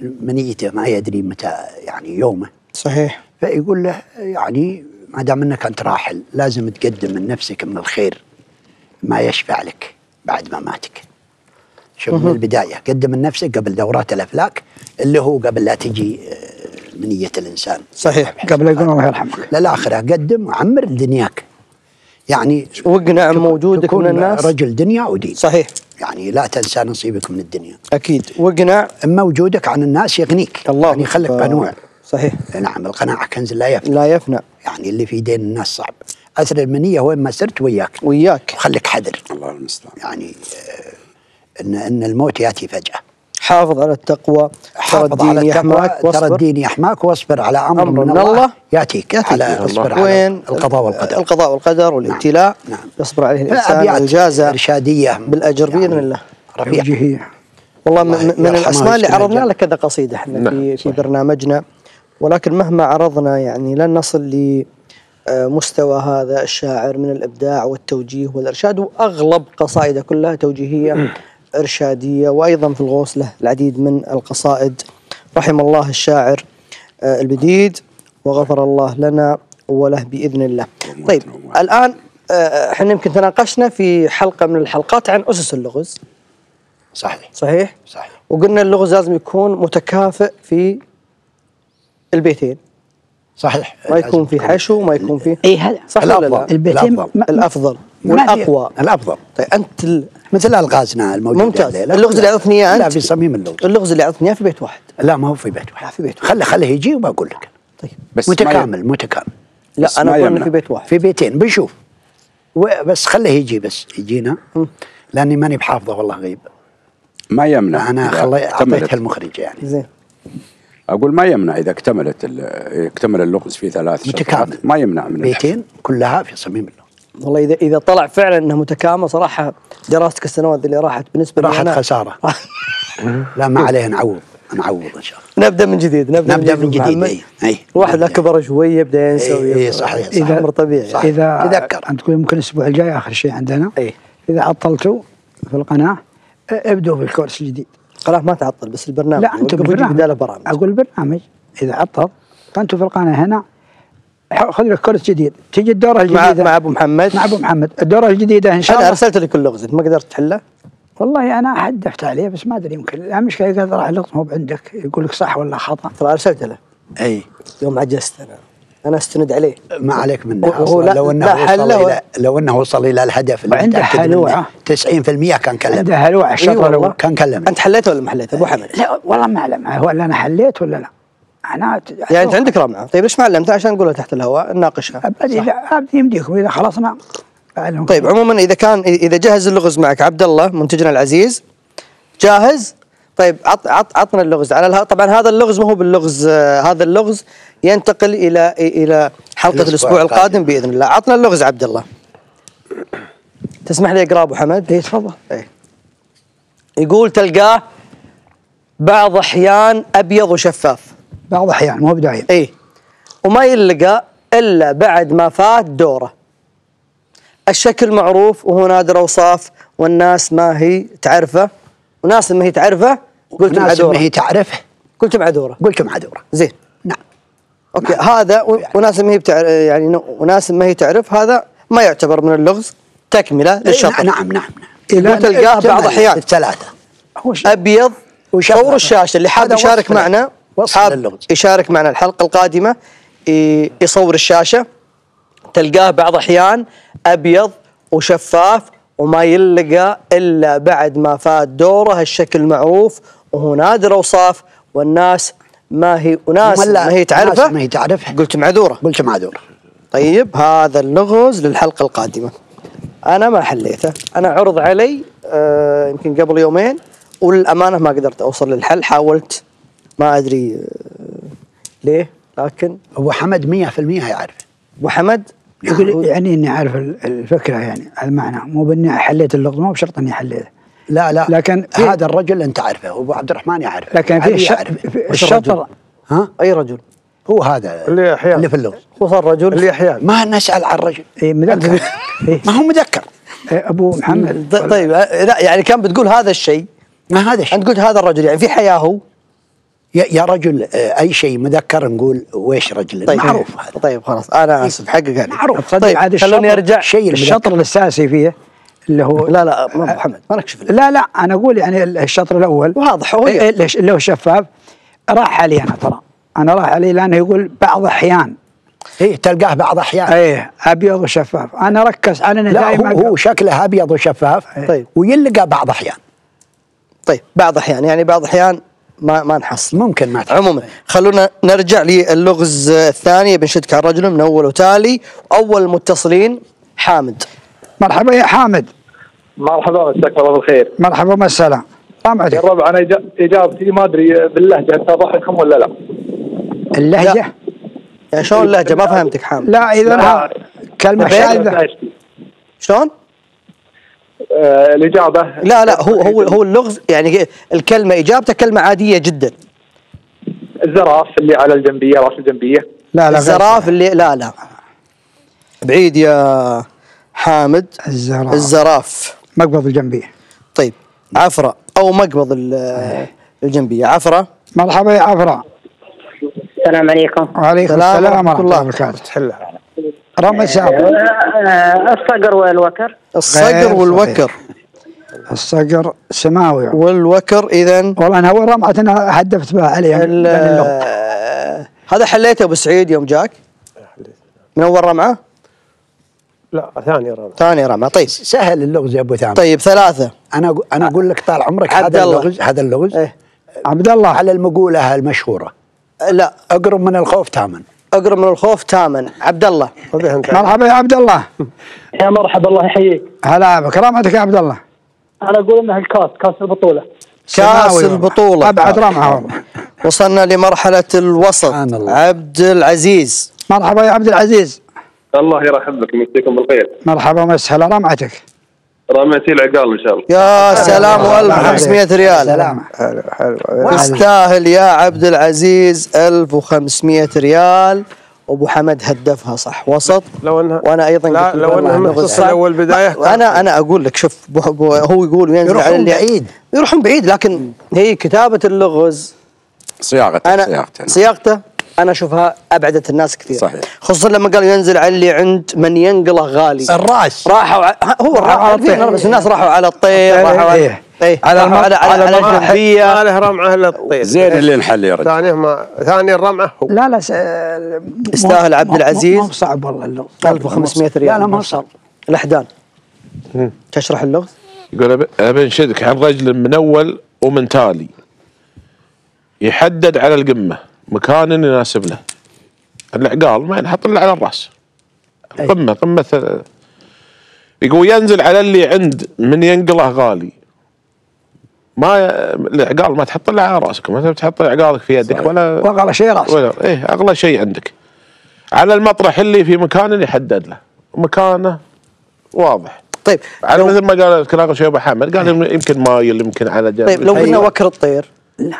آه، منيته ما يدري متى يعني يومه. صحيح. فيقول له يعني ما دام إنك أنت راحل لازم تقدم من نفسك من الخير ما يشفع لك بعد مماتك. شوف من البداية قدم من نفسك قبل دورات الأفلاك اللي هو قبل لا تجي آه، منية الإنسان. صحيح قبل لا يقول الله يرحمك للآخرة قدم وعمر دنياك. يعني واقنع موجودك من الناس رجل دنيا ودين. صحيح يعني لا تنسى نصيبك من الدنيا. أكيد واقنع إما وجودك عن الناس يغنيك. الله يعني يخليك أكبر. قنوع. صحيح. نعم القناعة كنز لا يفنى. لا يفنى. يعني اللي في دين الناس صعب. اثر المنيه وين ما سرت وياك. وياك. خليك حذر. الله المستعان. يعني آه، إن إن الموت يأتي فجأة. حافظ على التقوى حافظ على الدين يحماك التقوى ترى واصبر. الدين يحماك واصبر على أمر, أمر من, من الله, الله. يأتيك, يأتيك. على اصبر على وين؟ القضاء والقدر. القضاء والقدر والابتلاء. نعم. يصبر عليه الإنسان أبيات ويجازى ارشاديه بالأجر بإذن الله. رفيع. توجيهيه والله من, الله من الأسماء اللي عرضنا. لك كذا قصيدة إحنا نعم، في في. برنامجنا. ولكن مهما عرضنا يعني لن نصل لمستوى هذا الشاعر من الإبداع والتوجيه والإرشاد وأغلب قصائده كلها توجيهية إرشادية وأيضا في الغوص له العديد من القصائد رحم الله الشاعر آه، البديد وغفر الله لنا وله بإذن الله. طيب الآن آه، إحنا يمكن تناقشنا في حلقة من الحلقات عن أسس اللغز صحيح صحيح؟ صحيح وقلنا اللغز لازم يكون متكافئ في البيتين. صحيح. ما يكون في حشو ما يكون في اي هذا صح ولا لا؟ الأفضل. البيتين الأفضل. الافضل في- والأقوى. الأفضل. طيب أنت ال- مثل الغازنا الموجودة ممتاز. اللغز اللي عرضتني إياه لا أنت. في صميم اللغز. اللغز اللي اعطتني إياه في بيت واحد. لا ما هو في بيت واحد. في بيت خله خله يجي وبقول لك. طيب. بس ما متكامل متكامل. لا بس أنا أقول يمنع. في بيت واحد. في بيتين. بنشوف. بس خله يجي بس يجينا. لأني ماني بحافظه والله غيب ما يمنع. أنا خلي أعطيتها المخرج يعني. زين. أقول ما يمنع إذا اكتملت ال- اكتمل اللغز في ثلاث متكامل. ما يمنع من بيتين كلها في صميم اللغز. والله اذا إذا طلع فعلا انه متكامل صراحة دراستك السنوات اللي راحت بالنسبة لي راحت أنا- خسارة. لا ما عليه نعوض. نعوض إن شاء الله. نبدأ من جديد نبدأ, نبدأ من جديد. محمد. اي اي الواحد لا كبر شوية يبدأ ينسى إيه، ويبقى- إيه، صحيح، صح صحيح. أمر طبيعي. صح. اذا تذكر. أنت تقول يمكن الأسبوع الجاي آخر شيء عندنا. اي إذا عطلتوا في القناة ابدوا بالكورس الجديد. قناه ما تعطل بس البرنامج. لا أنتم بداله بالبرنامج. برامج أقول البرنامج إذا عطل فانتم في القناة هنا خذ لك كورس جديد. تجي الدورة مع الجديدة. مع أبو محمد. مع أبو محمد. الدورة الجديدة إن شاء أنا الله. أرسلت لك اللغز أنت ما قدرت تحله؟ والله أنا حدفت عليه بس ما أدري يمكن لا مشكلة قال راح اللغز مو بعندك يقول لك صح ولا خطأ. ترى أرسلت له. أي. يوم عجزت أنا. أنا أستند عليه. ما عليك منه. هو لا- لو أنه لا وصل حله إلى لو أنه وصل إلى الهدف اللي منه حلوعة. 90% كان كلم. عنده هلوع إي الشطر. الأول كان كلمني أنت حليته ولا ما حليته أبو حمد. لا والله ما أعلم. هو اللي أنا حليت ولا لا؟ أنا يعني أنت عندك رمعه طيب ليش ما علمتها عشان نقولها تحت الهواء؟ نناقشها. ابدي لا ابدي يمديكم اذا خلصنا. طيب عموما إذا كان إذا جهز اللغز معك عبد الله منتجنا العزيز. جاهز؟ طيب عط عط عطنا اللغز. على الها طبعا هذا اللغز ما هو باللغز آه هذا اللغز ينتقل إلى إلى حلقة الأسبوع الأسبوع القادم. القادم بإذن الله. عطنا اللغز عبد الله. تسمح لي أقرأ أبو حمد؟ اي تفضل. إيه. يقول تلقاه بعض أحيان أبيض وشفاف. بعض الاحيان مو بدايم اي وما يلقى إلا بعد ما فات دوره. الشكل معروف وهو نادر أوصاف والناس ما هي تعرفه وناس ما هي تعرفه قلت ناس ما هي معذوره تعرفه قلت معذوره قلت معذوره زين. نعم. أوكي هذا و- وناس ما هي بتعرف يعني وناس ما هي تعرف هذا ما يعتبر من اللغز تكملة إيه، للشطر نعم نعم يقول تلقاه بعض أحيان. الثلاثة. أبيض. فور الشاشه اللي حاب هذا يشارك معنا حاب. يشارك معنا الحلقة القادمة يصور الشاشة تلقاه بعض أحيان أبيض وشفاف وما يلقى إلا بعد ما فات دوره الشكل معروف وهو نادر أوصاف والناس ما هي وناس ما هي تعرفه. ما هي تعرفه قلت معذورة. قلت معذورة. طيب هذا اللغز للحلقة القادمة. أنا ما حليته. أنا عرض علي آه يمكن قبل يومين وللأمانة ما قدرت أوصل للحل. حاولت. ما أدري آه ليه. لكن ابو حمد 100% يعرف. أبو حمد يقول يعني إني عارف ال- الفكرة يعني المعنى. مو بإني حليت اللغز مو بشرط إني حليته. لا لا. لكن هذا الرجل أنت تعرفه وابو عبد الرحمن يعرف لكن في الشطر؟ ها؟ أي رجل؟ هو هذا اللي أحيان. اللي في اللغز. خصوصا الرجل؟ اللي احيان ما نسأل عن الرجل إيه مذكر. إيه ما هو مذكر. إيه أبو محمد. طيب لا يعني كان بتقول هذا الشيء. ما هذا الشيء. انت قلت هذا الرجل يعني في حياة هو؟ يا يا رجل أي شيء مذكر نقول ويش رجل؟ طيب معروف هذا. طيب خلاص. أنا اسف حقك يعني معروف. طيب عاد خلوني الشطر- ارجع شيء. الشطر الأساسي فيه اللي هو لا لا ما أبو حمد ما نكشف. لا لا أنا أقول يعني الشطر الأول. واضح هو إيه، اللي هو شفاف راح علي أنا ترى. أنا راح علي لأنه يقول بعض أحيان. إيه تلقاه بعض أحيان. إيه أبيض وشفاف. أنا ركز على انه دائما هو, هو شكله أبيض وشفاف طيب. ويلقى بعض أحيان. طيب بعض أحيان. يعني بعض أحيان ما ما نحصل. ممكن ما تحصل. عموما خلونا نرجع للغز الثاني. بنشدك على الرجل من أول وتالي. أول المتصلين حامد. مرحبا يا حامد. مرحبا مساك الله بالخير. مرحبا مع السلام. يا رمعتك ربع أنا إجابتي ما أدري باللهجة أنت ضحكم ولا لا؟ اللهجة؟ يعني شلون اللهجة؟ ما فهمتك حامد. لا إذا لا. كلمة شاذة. شلون؟ آه الإجابة. لا لا هو هو هو اللغز يعني الكلمة إجابته كلمة عادية جدا. الزراف اللي على الجنبية راس الجنبية. لا لا الزراف اللي لا لا. بعيد يا حامد. الزراف. الزراف. مقبض الجنبية. طيب عفرة أو مقبض ال- الجنبية. عفرة. مرحبا يا عفراء السلام عليكم. وعليكم السلام ورحمة الله. وبركاته. تحلها. رمى سابق آه، الصقر والوكر. الصقر والوكر. الصقر سماوي. والوكر اذا والله أنا أول رمعه أنا هدفت بها بين اللغة. هذا حليته أبو سعيد يوم جاك؟ من أول رمعة؟ لا ثاني رابع. ثاني رمعه طيب. سهل اللغز يا أبو ثامر. طيب ثلاثة. أنا أنا أقول لك طال عمرك هذا. اللغز هذا اللغز. إيه. عبد الله. على المقولة المشهورة. لا. أقرب من الخوف تامن أقرب من الخوف تاما. عبد الله. مرحبا يا عبد الله. يا مرحبا الله يحييك. هلا بك. رمعتك يا عبد الله. أنا أقول إنها الكاس كاس البطولة. كاس. البطولة. ابعد رمعه والله وصلنا لمرحلة الوسط. سبحان الله. عبد العزيز. مرحبا يا عبد العزيز. الله يرحمك يمسيكم بالخير. مرحبا ومسهلا رمعتك رميتي العقال إن شاء الله. يا سلام و1500 ريال. سلام. حلو حلو تستاهل يا عبد العزيز 1500 ريال. أبو حمد هدفها صح وسط. لو انها وأنا أيضا لا قلت لو والله إنها صعب. أول بداية. أنا أنا أقول لك شوف بو هو يقول وينزل يروحون على اللي- بعيد. يروحون بعيد لكن هي كتابة اللغز. صياغة أنا صياغته صياغته؟ أنا أشوفها ابعدت الناس كثير. صحيح. خصوصا لما قالوا ينزل على اللي عند من ينقله غالي. الراس. راحوا ع... هو راح على الطير. بس الناس راحوا على الطير راحوا على إيه. إيه. على على على, على ما- الجنبيه له رمعه الا الطير. زين اللي انحل يا رجل. ثانية ما ثاني الرمعه هو. لا لا س... يستاهل عبد مو- مو- العزيز. مو بصعب والله اللغز 1500 ريال. لا لا ما صار الأحدان. تشرح اللغز يقول ابي انشدك عن رجل من أول ومن تالي. يحدد على القمة. مكان يناسب له. العقال ما ينحط إلا على الرأس. قمة ال- يقول ينزل على اللي عند من ينقله غالي. ما ي- العقال ما تحط إلا على رأسك ما تحط عقالك في يدك ولا واغلى شيء رأسك. ولا إيه اغلى شيء عندك. على المطرح اللي في مكان يحدد له. مكانه واضح. طيب على لو, مثل ما قال كلاغ شيخ أبو حامد قال يمكن مايل يمكن على جنب. طيب لو قلنا. وكر الطير. لا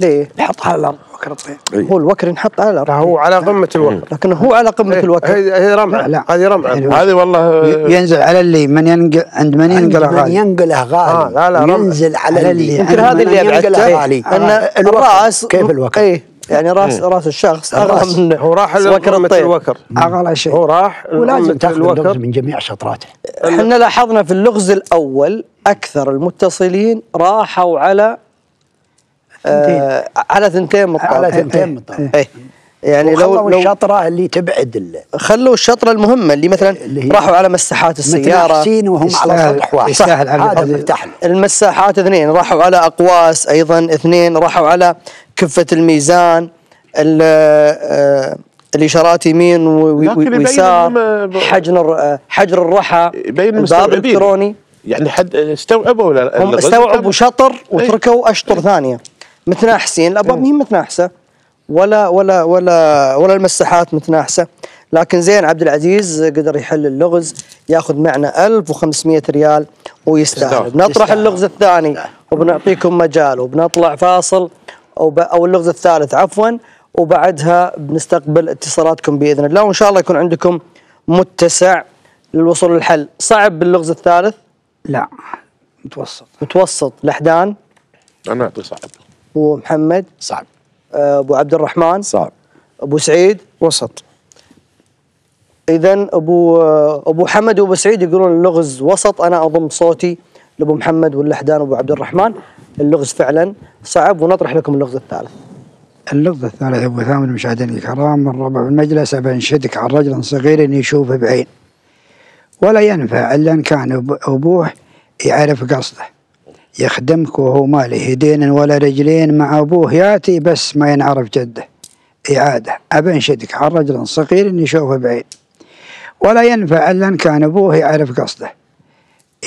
ليه؟ نحطها على الأرض. وكر الطير. هو الوكر ينحط على الأرض هو على قمة الوكر. لكن هو على قمة الوكر. هي هي رمعة. هذه رمعة. يعني هذه والله ينزل على اللي من ينقل عند من عند ينقل من غالي ينقله غالي. آه، لا، لا،. ينزل على اللي يمكن عند هذا اللي ينقله ابعدته غالي. ان الوكر. الراس كيف الوكر؟ إي. يعني راس راس الشخص الراس. أغلى من هو راح الطير. الوكر. أغلى شيء. هو راح ولازم تأخذ اللغز الوكر. من جميع شطراته. إحنا لاحظنا في اللغز الأول أكثر المتصلين راحوا على آه على ثنتين من الطرف على ثنتين من الطرف. إيه. يعني لو وخلوا لو الشطرة اللي تبعد ال- خلوا الشطرة المهمة اللي مثلا اللي هي راحوا على مساحات السيارة. متنافسين وهم على سطح واحد. يستاهل على هذا مرتاح المساحات اثنين. راحوا على أقواس أيضا اثنين. راحوا على كفة الميزان ال- آه، الإشارات يمين ويسار حجر آه، حجر الرحى يبين الباب. الالكتروني يعني حد استوعبوا ولا هم؟ استوعبوا شطر وتركوا أشطر ثانية. متناحسين الابواب ما هي متناحسة. ولا ولا ولا ولا المساحات متناحسة. لكن زين عبد العزيز قدر يحل اللغز ياخذ معنا 1500 ريال ويستاهل. يستاهل. بنطرح يستاهل. اللغز الثاني وبنعطيكم مجال وبنطلع فاصل أو ب- أو اللغز الثالث عفوا وبعدها بنستقبل اتصالاتكم بإذن الله وإن شاء الله يكون عندكم متسع للوصول للحل. صعب باللغز الثالث؟ لا متوسط. متوسط. لحدان؟ أنا أعطي صعب. أبو محمد صعب. آه، أبو عبد الرحمن صعب. أبو سعيد. وسط. اذا أبو آه، أبو حمد وأبو سعيد يقولون اللغز وسط. أنا أضم صوتي لأبو محمد واللحدان وأبو عبد الرحمن. اللغز فعلا صعب ونطرح لكم اللغز الثالث. اللغز الثالث أبو ثامر المشاهدين الكرام الربع بالمجلس بنشدك عن رجل صغير يشوف بعين. ولا ينفع إلا إن كان أبوه يعرف قصده. يخدمك وهو ما له يدين ولا رجلين مع أبوه ياتي بس ما ينعرف جده. إعادة. ابنشدك عن رجل صغير يشوف بعين ولا ينفع إلا إن كان أبوه يعرف قصده.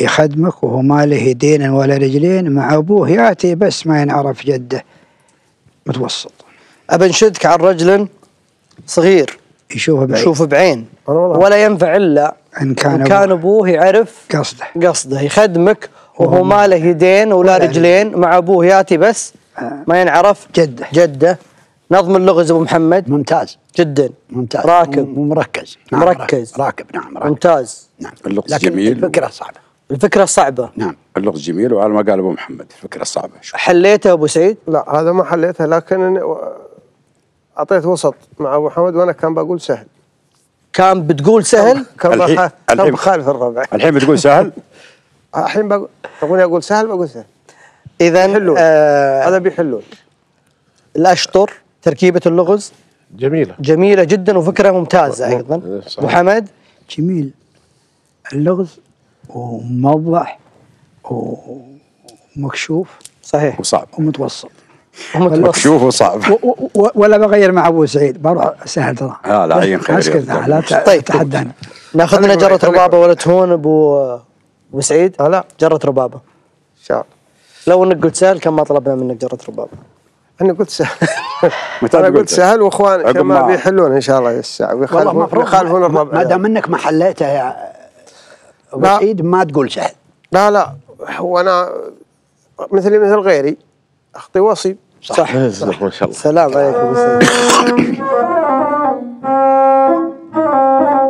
يخدمك وهو ما له يدين ولا رجلين مع أبوه ياتي بس ما ينعرف جده. متوسط. ابنشدك عن رجل صغير يشوف بعين يشوف بعين. ولا ينفع إلا إن إن كان, كان أبوه يعرف قصده. قصده. يخدمك وهو ما له يدين ولا رجلين مع أبوه ياتي بس ما ينعرف. جدة. جدة. نظم اللغز أبو محمد. ممتاز. جدا. ممتاز. راكب. ومركز مركز. راكب. نعم راكب. ممتاز. نعم. اللغز لكن جميل. الفكرة صعبة. الفكرة صعبة. نعم. اللغز جميل وعلى ما قال أبو محمد الفكرة صعبة. شوف. حليته أبو سعيد؟ لا هذا ما حليتها لكن أعطيت وسط مع أبو حمد وأنا كان بقول سهل. كان بتقول سهل؟ كان الحين- الحين- بخالف الربع. الحين بتقول سهل؟ الحين بقول تقول أقول سهل بقول سهل. إذا. آه هذا بيحلون. الأشطر تركيبة اللغز. جميلة. جميلة جدا وفكرة ممتازة أيضا. ابو حمد جميل. اللغز وموضح ومكشوف صحيح. وصعب. ومتوسط. ومتوسط. مكشوف وصعب. ولا بغير مع أبو سعيد. بروح سهل ترى. آه، لا، عين خير لا طيب. تحدانا. ناخذ لنا جرة. ربابه ولا تهون أبو ابو سعيد آه، لا. جره ربابة. ان شاء الله. لو انك قلت سهل كان ما طلبنا منك جره ربابة. أنا قلت سهل. متى أنا قلت سهل؟ واخوان عقب ما. بيحلون إن شاء الله الساعة ويخالفون يخالفون ما- الربع ما دام إنك ما حليته يا ابو لا. سعيد ما تقول سهل. لا لا. هو أنا مثلي مثل غيري. أخطي وأصيب. صح. ما شاء الله. سلام عليك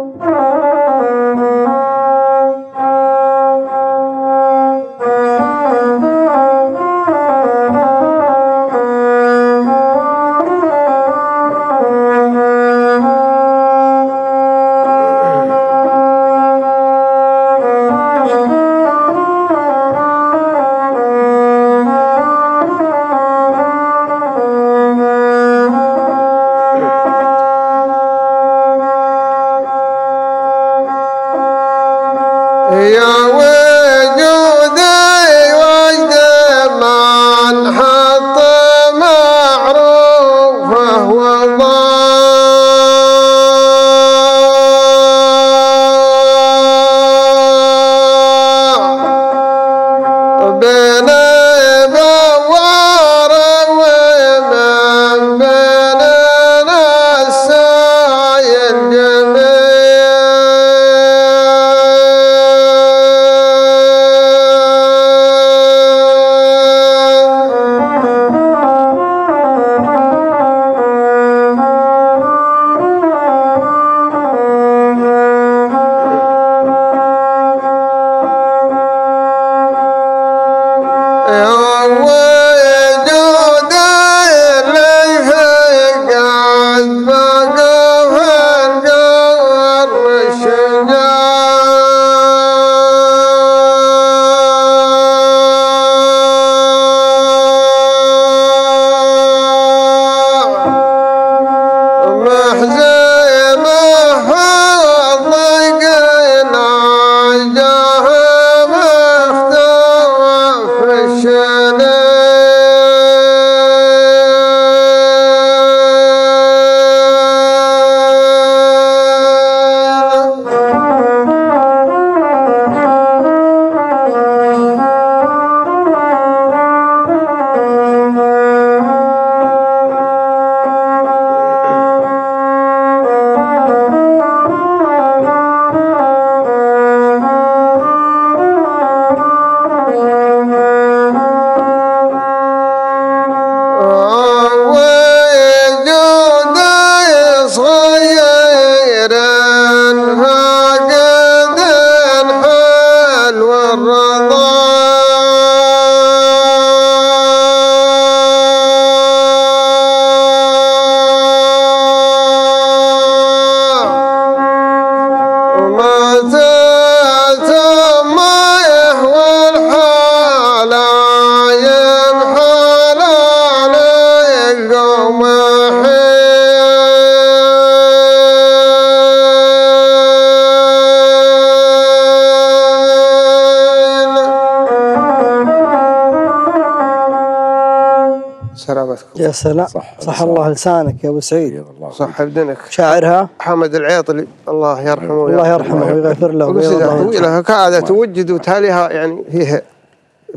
سلام صح, صح الله لسانك يا أبو سعيد. صح بدنك شاعرها؟ حمد العيطلي. الله يرحمه الله يرحمه ويغفر له عنه. طويلة كعادة توجد وتاليها يعني فيها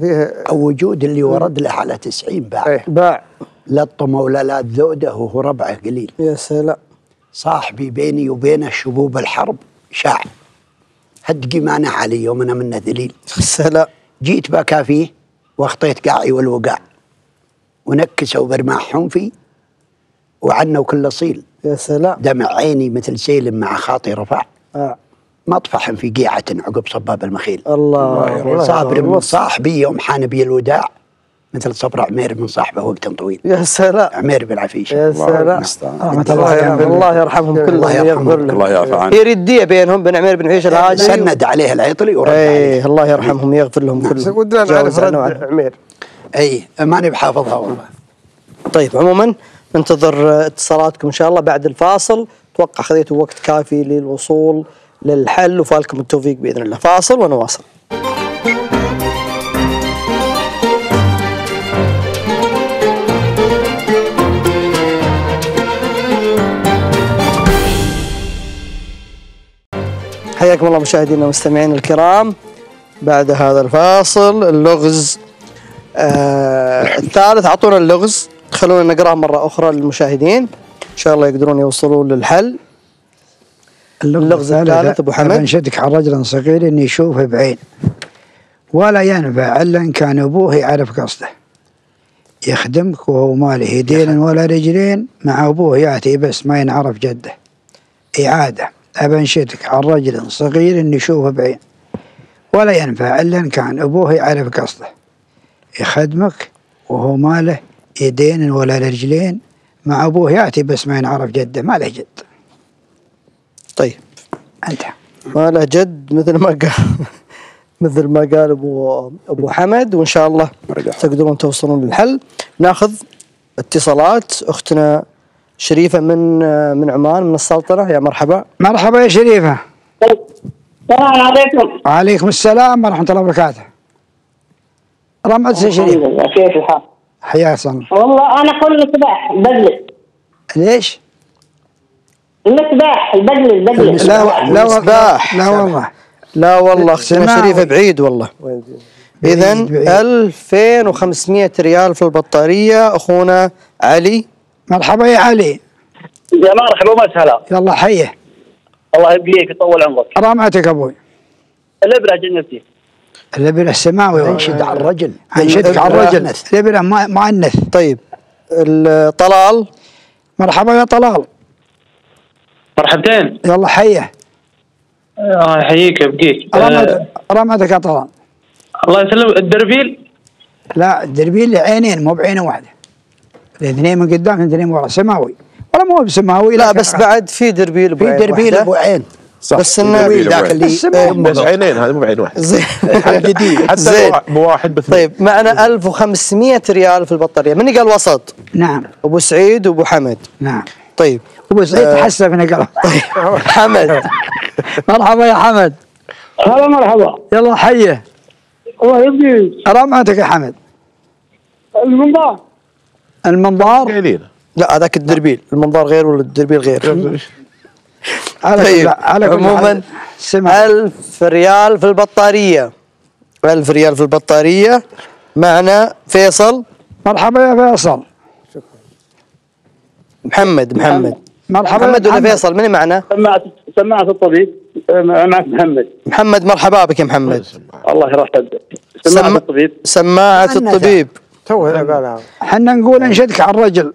فيها. أو وجود اللي ورد له على 90 باع. إيه. باع. لا الطمة ولا لا الذودة وهو ربعه قليل. يا سلام. صاحبي بيني وبينه شبوب الحرب شاع. هد قمانة علي يوم أنا منه ذليل. سلام. جيت بكى فيه وأخطيت قاعي والوقاع. ونكسوا برماحهم فيه وعنوا كل صيل. يا سلام. دمع عيني مثل سيل مع خاطي رفع. آه. مطفح في قيعة عقب صباب المخيل. الله. الله صابر من. صاحبي يوم حان بي الوداع مثل صبر عمير من صاحبه وقت طويل. يا سلام. عمير بالعفيش. يا سلام. رحمة الله يرحمهم الله يرحمهم كلهم الله يرحمهم. ويغفر لهم. الله يعفى عنه. هي ردية بينهم بن عمير بن عيش الهاجري سند عليه العيطلي ورد عليه. إيه الله يرحمهم يغفر لهم كلهم. ودنا نعرف رد. عمير. أي ماني بحافظها والله. طيب عموما ننتظر اتصالاتكم إن شاء الله بعد الفاصل. أتوقع خذيتوا وقت كافي للوصول للحل وفالكم التوفيق بإذن الله. فاصل ونواصل. حياكم الله مشاهدينا ومستمعينا الكرام. بعد هذا الفاصل اللغز. آه الثالث اعطونا اللغز. خلونا نقراه مرة أخرى للمشاهدين. إن شاء الله يقدرون يوصلون للحل. اللغز الثالث أبو حمد. بنشدك على رجل صغير إني يشوفه بعين. ولا ينفع إلا إن كان أبوه يعرف قصده. يخدمك وهو ما له يدين ولا رجلين. مع أبوه يأتي بس ما ينعرف جده. إعادة. ابنشدك على رجل صغير إني يشوفه بعين. ولا ينفع إلا إن كان أبوه يعرف قصده. يخدمك وهو ما له يدين ولا رجلين مع أبوه يأتي بس ما ينعرف جده ما له جد. طيب أنت. ما له جد مثل ما قال مثل ما قال ابو أبو حمد وإن شاء الله تقدرون توصلون للحل. ناخذ اتصالات. أختنا شريفة من من عمان من السلطنة. يا مرحبا. مرحبا يا شريفة. السلام عليكم. وعليكم السلام ورحمة الله وبركاته. رمعت شريف. كيف الحال؟ حياك الله والله أنا كل صباح بجلس ليش؟ المسباح البدل البدل لا لا المصباح. لا والله. لا والله أختنا. شريفة بعيد والله. اذا بعيد، بعيد. 2500 ريال في البطارية أخونا علي. مرحبا يا علي. يا مرحبا ومسهلا يلا حيه الله يبقيك يطول عمرك. رامعتك أبوي. الإبرة جنبتي الابره السماوي انشد على الرجل. انشدك على الرجل. الابره ما- مؤنث طيب الطلال؟ مرحبا يا طلال. مرحبتين. يلا حيه الله يحييك يبقيك رمعتك رمعتك يا طلال؟ الله يسلمك. الدربيل؟ لا الدربيل له عينين مو بعين واحدة. الاثنين من قدام الاثنين من ورا. سماوي. ولا مو بسماوي لا بس بعد في دربيل في دربيل أبو عين. صح. بس دربيل ذاك. اللي بس ضغط. عينين هذا مو بعين واحد. زين. الجديد حتى زين. بوا- بواحد باثنين طيب معنا 1500 ريال في البطارية. من قال وسط؟ نعم. أبو سعيد وأبو حمد. نعم. طيب. أبو سعيد آه. تحسف من قلب حمد. مرحبا يا حمد. هلا مرحبا. يلا حيه الله يبقيك. رمعتك يا حمد. المنظار. قايلين لا هذاك الدربيل. المنظار غير ولا الدربيل غير على طيب على كل عموما. سمع. 1000 ريال في البطارية. 1000 ريال في البطارية. معنا فيصل. مرحبا يا فيصل. محمد محمد. مرحبا. يا محمد ولا فيصل؟ من معنا؟ سماعة سماعة الطبيب. آه، معك محمد. محمد مرحبا بك يا محمد. الله يرحمه سماعة سم- الطبيب؟ سماعة. الطبيب. تو إحنا نقول انشدك على الرجل.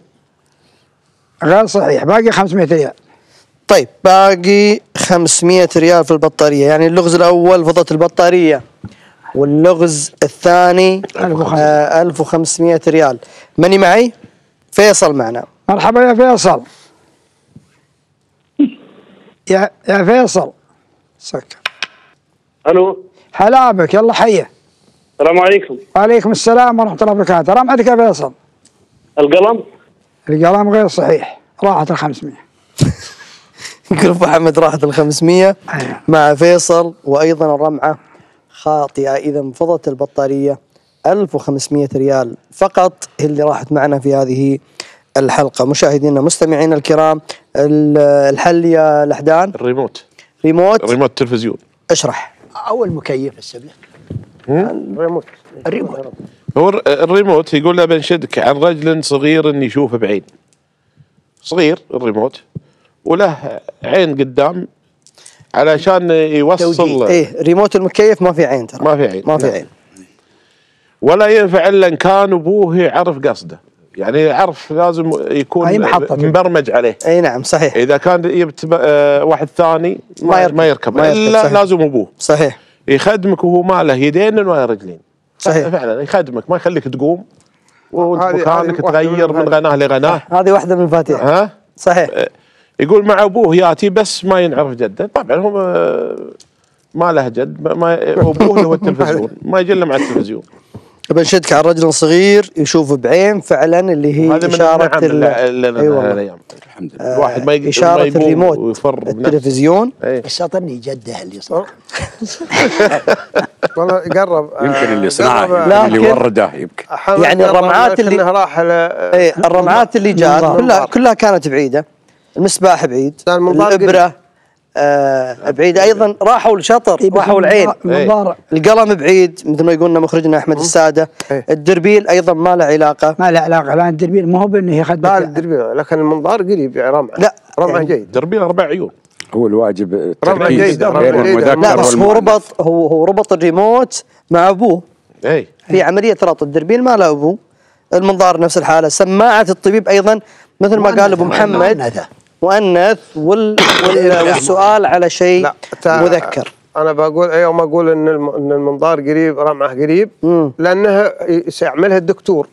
غير صحيح باقي 500 ريال. طيب باقي 500 ريال في البطارية. يعني اللغز الأول فضة البطارية واللغز الثاني 1500. آه 1500 ريال. ماني معي؟ فيصل معنا. مرحبا يا فيصل. يا يا فيصل. سكر ألو. هلا بك يلا حيه السلام عليكم. وعليكم السلام ورحمة الله وبركاته. رمعتك يا فيصل. القلم؟ الكلام غير صحيح. راحت ال 500 يقول ابو حمد راحت ال 500 أيوة. مع فيصل وأيضا الرمعة. خاطئة. اذا فضة البطارية 1500 ريال فقط. هي اللي راحت معنا في هذه الحلقة. مشاهدينا مستمعينا الكرام ال- الحل يا لحدان الريموت. ريموت؟ الريموت التلفزيون اشرح. أو المكيف السبلة ريموت الريموت. هو الر- الريموت يقول له بنشدك عن رجل صغير يشوف بعين صغير الريموت. وله عين قدام علشان يوصل إيه ريموت المكيف ما في عين ترى. ما في عين. ما في لا. عين. ولا ينفع إلا إن كان أبوه يعرف قصده. يعني يعرف لازم يكون. مبرمج عليه. اي نعم صحيح. إذا كان يبت آه، واحد ثاني ما ما, يركب. ما يركب. ما يركب، الا صحيح. لازم أبوه. صحيح. يخدمك وهو ما له يدين ولا رجلين. صحيح. فعلا يخدمك. ما يخليك تقوم. وانت هذه- مكانك هذه واحدة تغير من من غناه لغناه. هذه واحدة من المفاتيح ها؟ صحيح. يقول مع أبوه ياتي بس ما ينعرف جده. طبعا هو آه، ما له جد ما- أبوه اللي هو التلفزيون ما يجي الا مع التلفزيون بنشدك على رجل صغير يشوف بعين فعلا اللي هي هذا من إشارة ال- اللي هالايام الحمد لله. الواحد ما يقدر إشارة ما الريموت ويفر التلفزيون. إيه. بس اعطني جده اللي صار والله قرب يمكن اللي صنعه لا، اللي ورده يمكن. يعني قرب الرمعات اللي- راح الرمعات اللي جات. كلها كلها كانت بعيدة. المسباح بعيد لا،. الإبرة آه بعيد. أيضا راحوا الشطر إيه، راحوا العين. المنظار القلم بعيد مثل ما يقولنا مخرجنا أحمد السادة. إيه. الدربيل أيضا ما له علاقة. ما له علاقة لا الدربيل ما هو بأنه لا يخدمك الدربيل لكن المنظار قريب يا رمعه لا، رمعه يعني- جيد. دربيل أربع عيون. هو الواجب ربع بين جيدة. المذكر لا بس هو. ربط هو هو ربط الريموت مع أبوه. اي في عملية ربط الدربيل ما له أبوه. المنظار نفس الحالة. سماعة الطبيب أيضا مثل ما قال أبو محمد. مؤنث وال وال والسؤال على شيء مذكر أنا بقول يوم أقول إن الم- إن المنظار قريب رمعه قريب. لأنه سيعملها الدكتور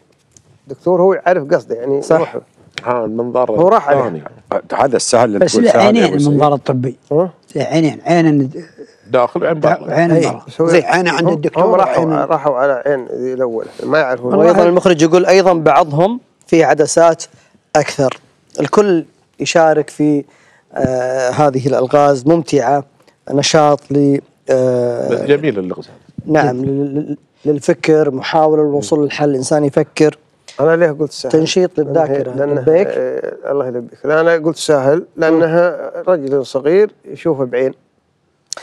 الدكتور هو يعرف قصده يعني صح. ها المنظار هو راح عليه. هذا السهل اللي بس تقول له سهل يا عينين أبو سعيد. المنظار الطبي عينين عين داخل وعين برا وعين أي. برا. عينه عند الدكتور هم راحوا راحوا على عين الأول ما يعرفون وأيضا المخرج يقول أيضا بعضهم في عدسات أكثر الكل يشارك في آه هذه الألغاز ممتعة نشاط ل آه جميل اللغز. هذا. نعم لل- للفكر محاولة للوصول للحل الإنسان يفكر. أنا ليه قلت سهل؟ تنشيط للذاكرة. لأنه لبيك آه الله يلبيك. لا أنا قلت سهل لأنه رجل صغير يشوفه بعين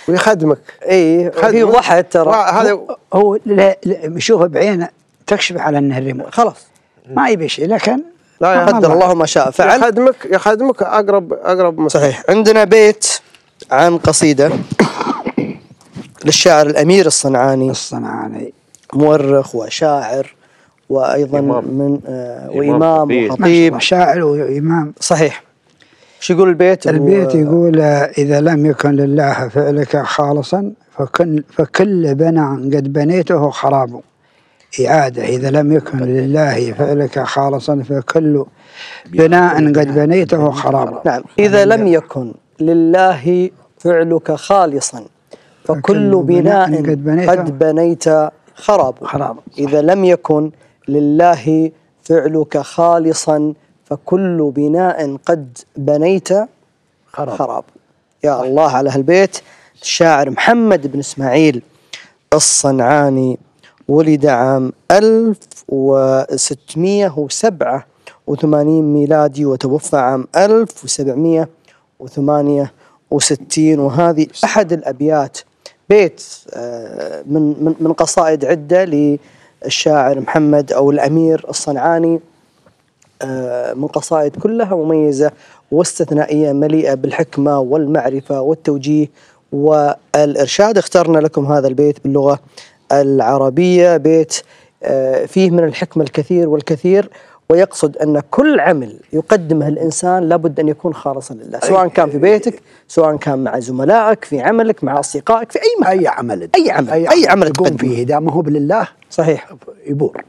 ويخدمك. إي. هي وضحت ترى. هذا هو لا لا يشوفه بعينه تكشف على انه الريموت خلاص ما يبي شيء. لكن لا يا قدر الله ما شاء فعل. يخدمك يخدمك اقرب أقرب. صحيح. عندنا بيت عن قصيدة للشاعر الأمير الصنعاني. الصنعاني. مؤرخ وشاعر وأيضا إمام. من آه خطيب. وخطيب. شاعر وإمام. صحيح. شو يقول البيت؟ البيت يقول إذا لم يكن لله فعلك خالصا فكل, فكل بناء قد بنيته خراب. إعادة إذا لم يكن لله فعلك خالصا فكل بناء قد بنيته خراب. نعم. إذا لم يكن لله فعلك خالصا فكل بناء قد بنيته قد بنيت خراب. خراب. إذا لم يكن لله فعلك خالصا فكل بناء قد بنيت خراب. خراب. يا الله على هالبيت الشاعر محمد بن إسماعيل الصنعاني ولد عام 1687 ميلادي وتوفى عام 1768 وهذه أحد الأبيات بيت آه، من من من قصائد عدة للشاعر محمد أو الأمير الصنعاني. آه، من قصائد كلها مميزة واستثنائية مليئة بالحكمة والمعرفة والتوجيه والإرشاد. اخترنا لكم هذا البيت باللغة العربية بيت آه، فيه من الحكمة الكثير والكثير ويقصد أن كل عمل يقدمه الإنسان لابد أن يكون خالصا لله سواء كان في بيتك سواء كان مع زملائك في عملك مع أصدقائك في أي مكان. أي عمل أي عمل أي عمل تقوم فيه إذا ما هو بالله صحيح. يبور.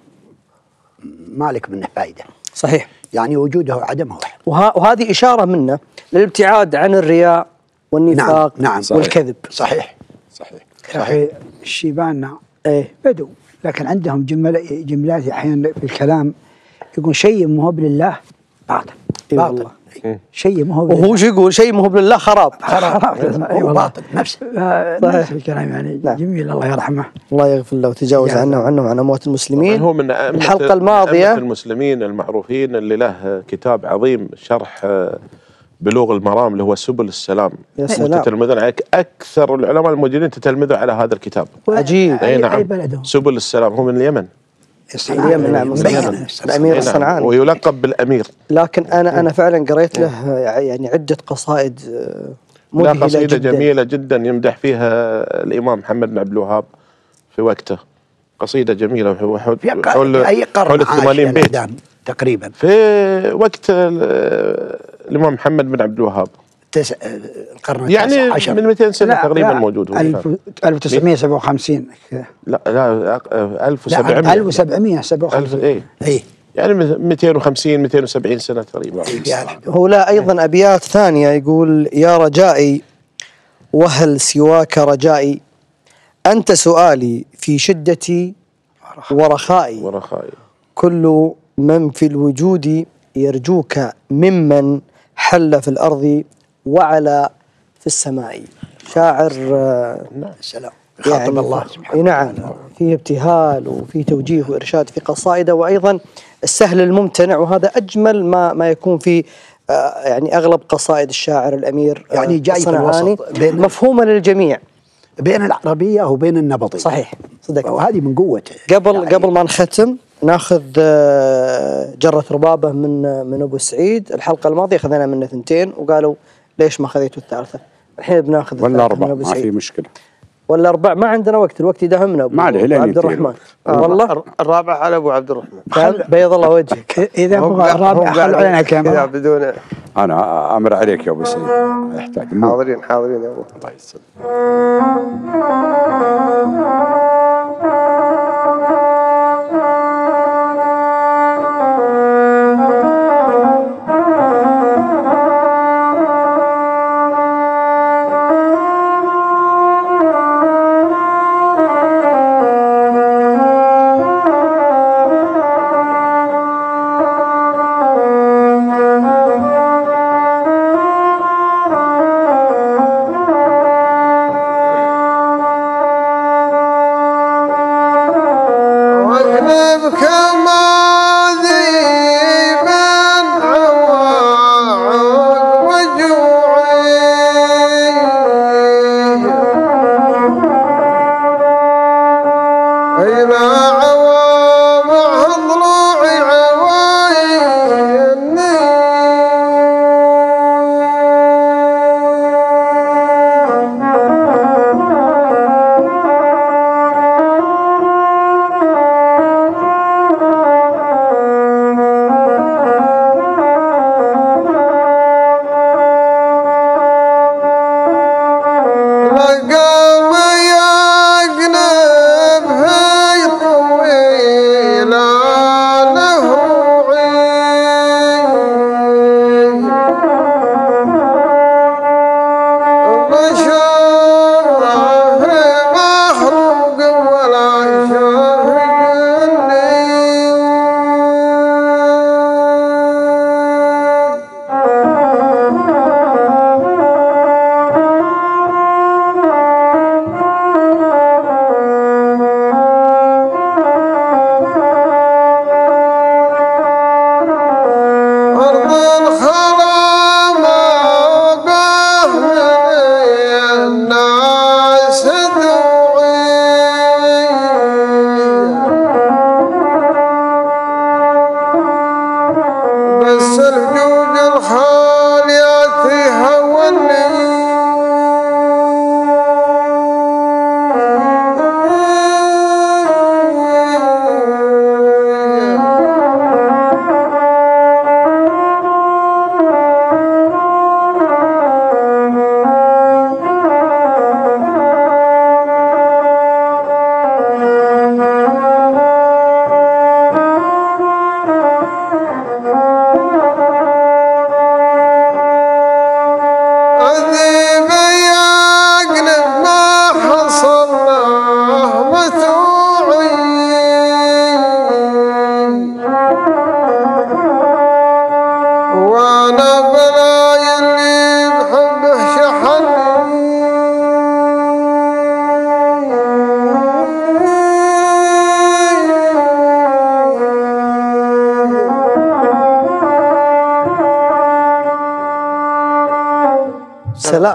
مالك منه فائده صحيح. يعني وجوده وعدمه واحد وه- وهذه إشارة منا للابتعاد عن الرياء والنفاق نعم، نعم. والكذب. صحيح. صحيح. يا أخي الشيباننا إيه. بدو. لكن عندهم جمل جملات أحيانا في الكلام يقول شيء مهب لله باطل. اي باطل. والله شيء مهب وهو شو يقول؟ شيء مو بالله خراب. خراب. اي هو والله. باطل. نفسه آه،. نفس الكلام يعني. نعم. جميل. الله يرحمه. الله يغفر له. وتجاوز عنا سلام. وعنا وعن أموات المسلمين. هو من الماضية. أئمة المسلمين المعروفين اللي له كتاب عظيم شرح آه، بلوغ المرام اللي هو سبل السلام. يا سلام. وتتلمذون عليه أكثر العلماء الموجودين تتلمذوا على هذا الكتاب. عجيب. اي نعم. سبل السلام هو من اليمن. اليمن. نعم من الصنعاني. اليمن. الأمير نعم. الصنعاني. ويلقب بالأمير. لكن أنا أنا فعلا قريت له يعني عدة قصائد آه، لا مذهلة قصيدة جدا. جميلة جدا يمدح فيها الإمام محمد بن عبد الوهاب في وقته. قصيدة جميلة. هو حول حول, في أي قرن حول عاش 80 بيت. تقريبا؟ في وقت ال- الإمام محمد بن عبد الوهاب. تس... القرن يعني التاسع عشر. من 200 سنة لا، تقريبا لا، موجود هو ألف- 1957 1957 كذا. لا لا أق- لا، 1700 1757 ألف إيه. اي يعني 250 270 سنة تقريبا. يعني هو لا أيضا أبيات ثانية يقول يا رجائي وهل سواك رجائي؟ أنت سؤالي في شدتي ورخائي. ورخائي. كل من في الوجود يرجوك ممن حل في الأرض وعلى في السماء. شاعر آه، السلام يعني خاطب الله ف- سبحانه نعم. فيه ابتهال وفيه توجيه وإرشاد في قصائده وأيضا السهل الممتنع وهذا أجمل ما ما يكون في آه، يعني أغلب قصائد الشاعر الأمير آه، يعني جاي في الوسط مفهومه للجميع. بين العربية وبين النبطي صحيح. صدق. وهذه من قوته قبل يعني قبل ما نختم ناخذ آه، جرة ربابة من آه، من أبو سعيد. الحلقة الماضية أخذنا منه ثنتين وقالوا ليش ما خذيتوا الثالثة؟ الحين بناخذ ولا أبو ما في سعيد. مشكلة ولا أربع؟ ما عندنا وقت الوقت يداهمنا. أبو ما عليه، لين عبد الرحمن. آه والله. الرابع على أبو عبد الرحمن بيض الله وجهك. إذا قاعد- الرابع قاعد علينا كاميرا بدون أنا أمر عليك يا أبو سعيد يحتاج. حاضرين حاضرين يا أبو. الله يسلمك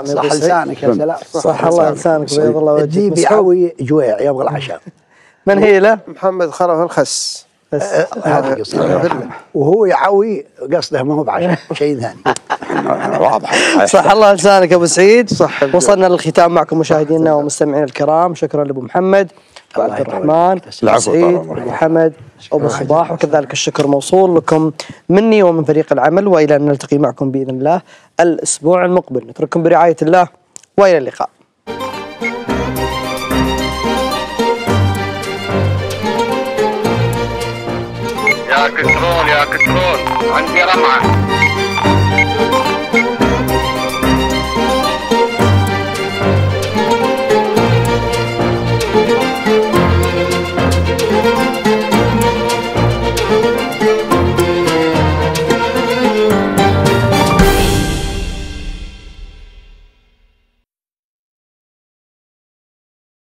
صح. لسانك يا سلام. صح الله لسانك بيض الله. وجهك مسعود. يعوي جويع. يبغى العشاء من هي له؟ محمد خلف الخس. بس هذا قصده وهو يعوي قصده ما هو بعشاء شيء ثاني. واضح. صح الله لسانك أبو سعيد. صح وصلنا للختام معكم مشاهدينا ومستمعينا الكرام. شكرا لأبو محمد عبد الرحمن سعيد. أبو حمد. ابو صباح وكذلك الشكر موصول لكم مني ومن فريق العمل وإلى أن نلتقي معكم بإذن الله الأسبوع المقبل. نترككم برعاية الله وإلى اللقاء. يا كترول يا كترول عندي رمعة.